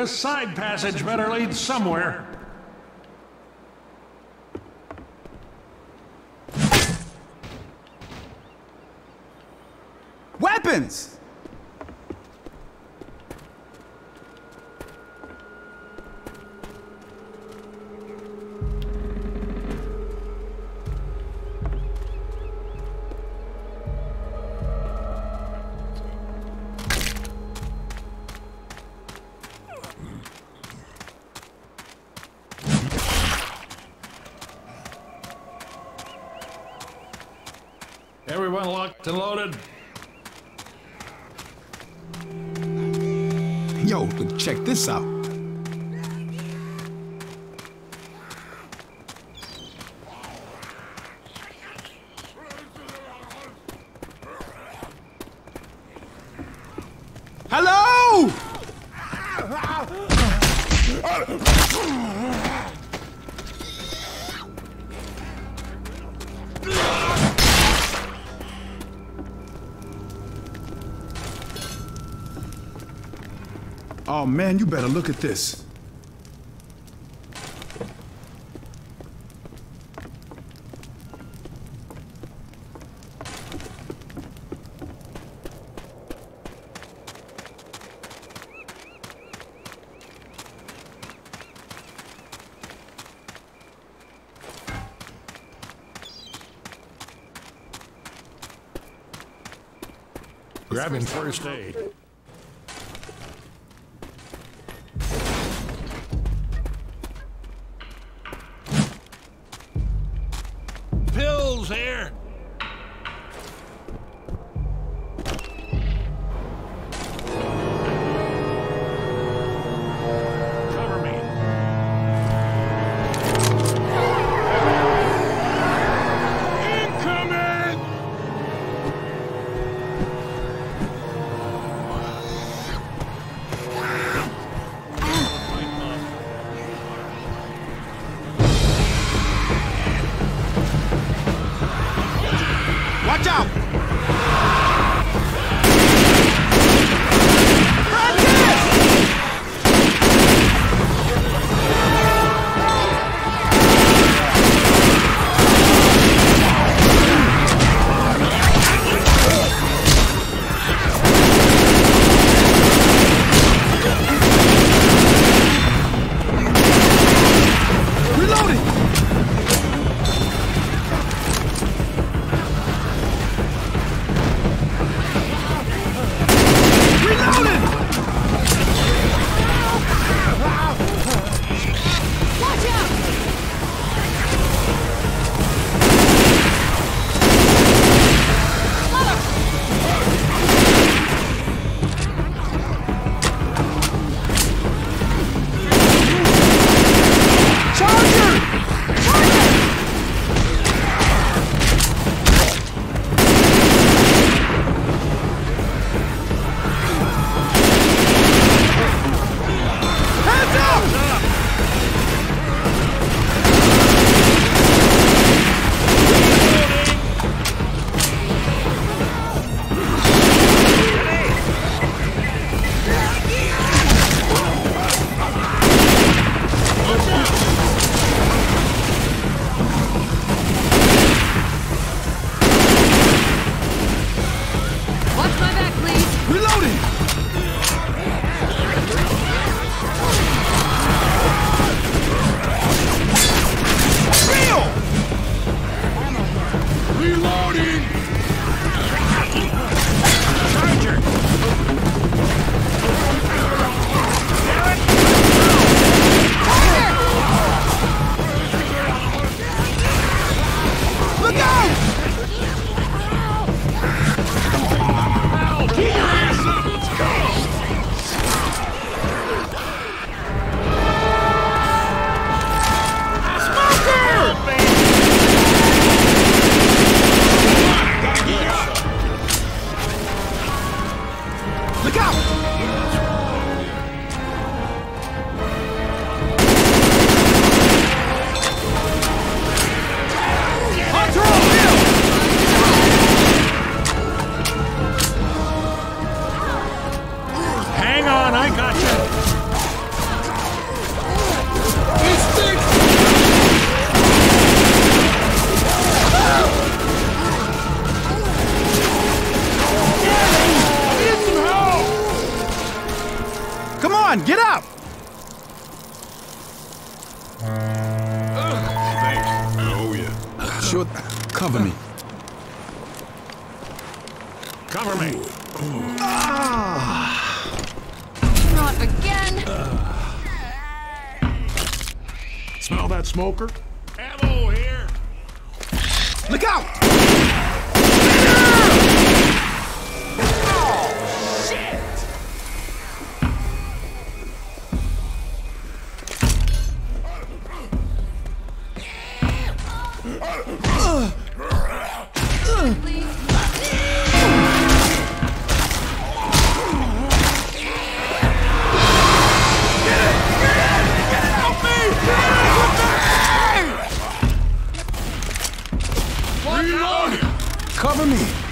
This side passage better lead somewhere. Man, you better look at this. Grabbing first aid.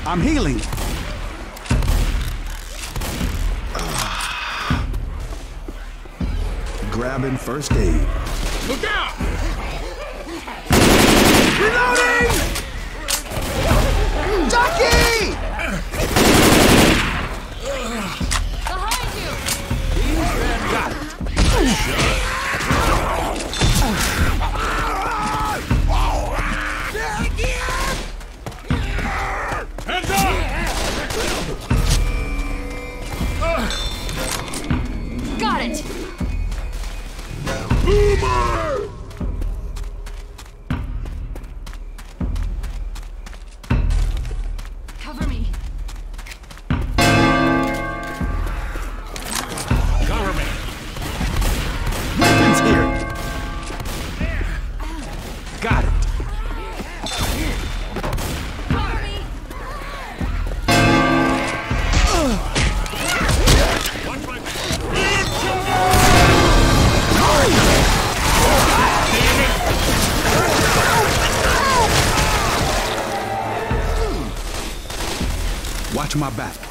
I'm healing. Grabbing first aid. My back.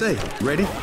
Say? Ready?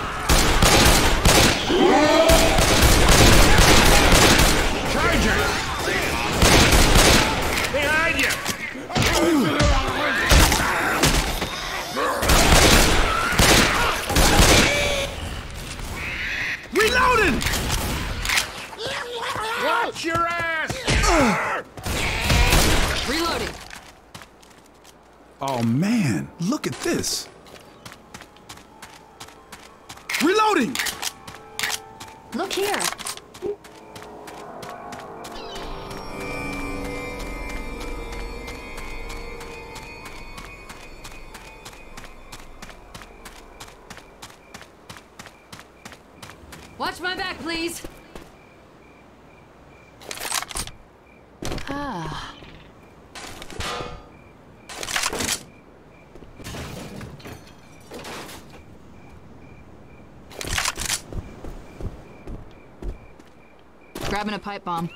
Bomb.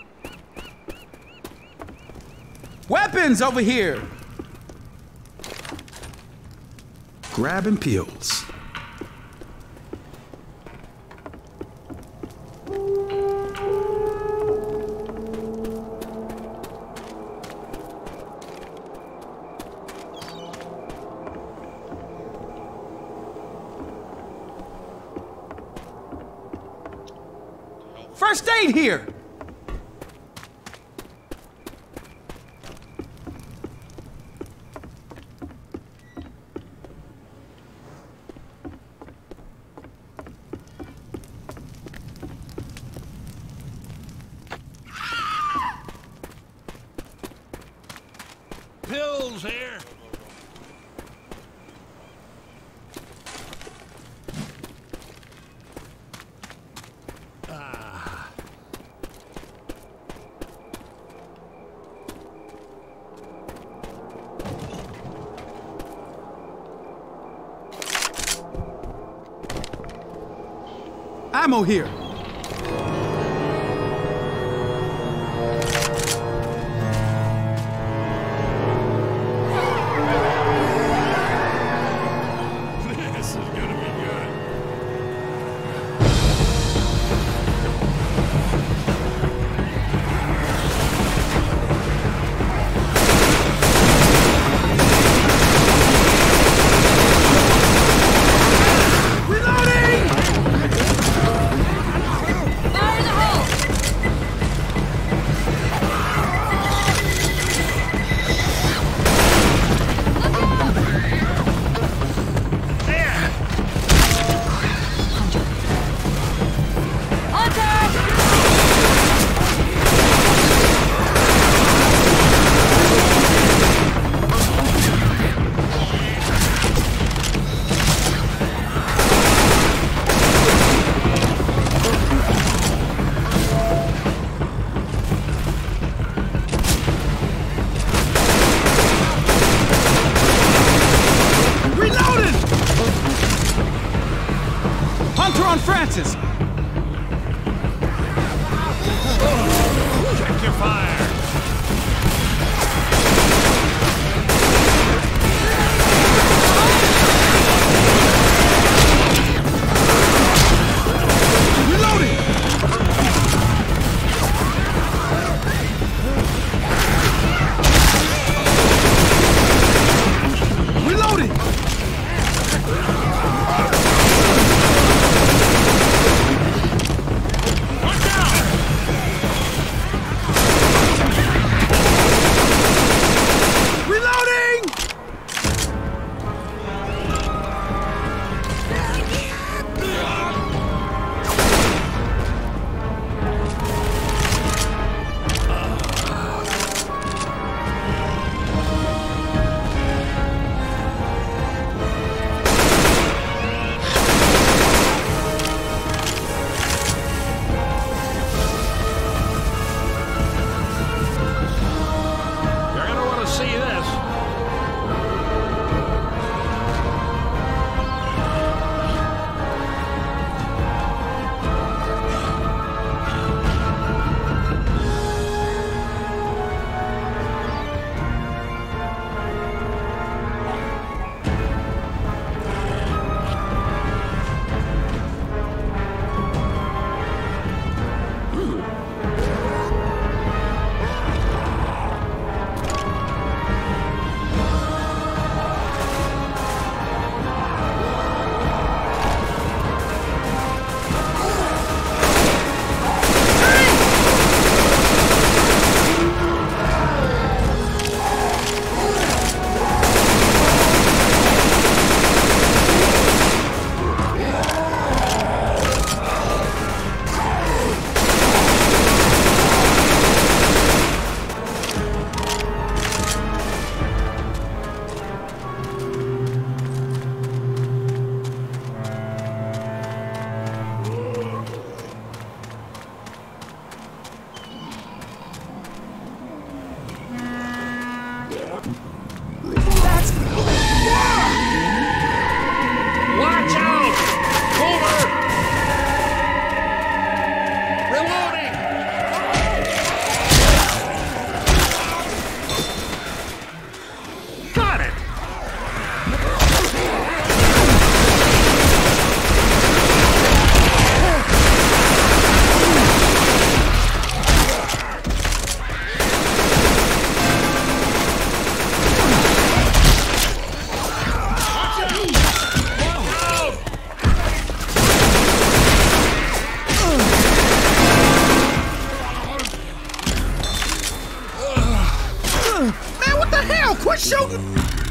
Weapons over here! Grabbing pills. First aid here! Pills here! Ammo here!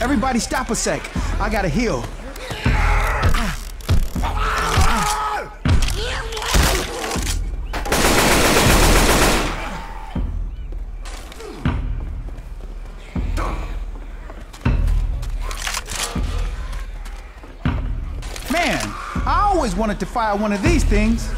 Everybody stop a sec. I gotta heal. Man, I always wanted to fire one of these things.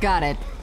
Got it.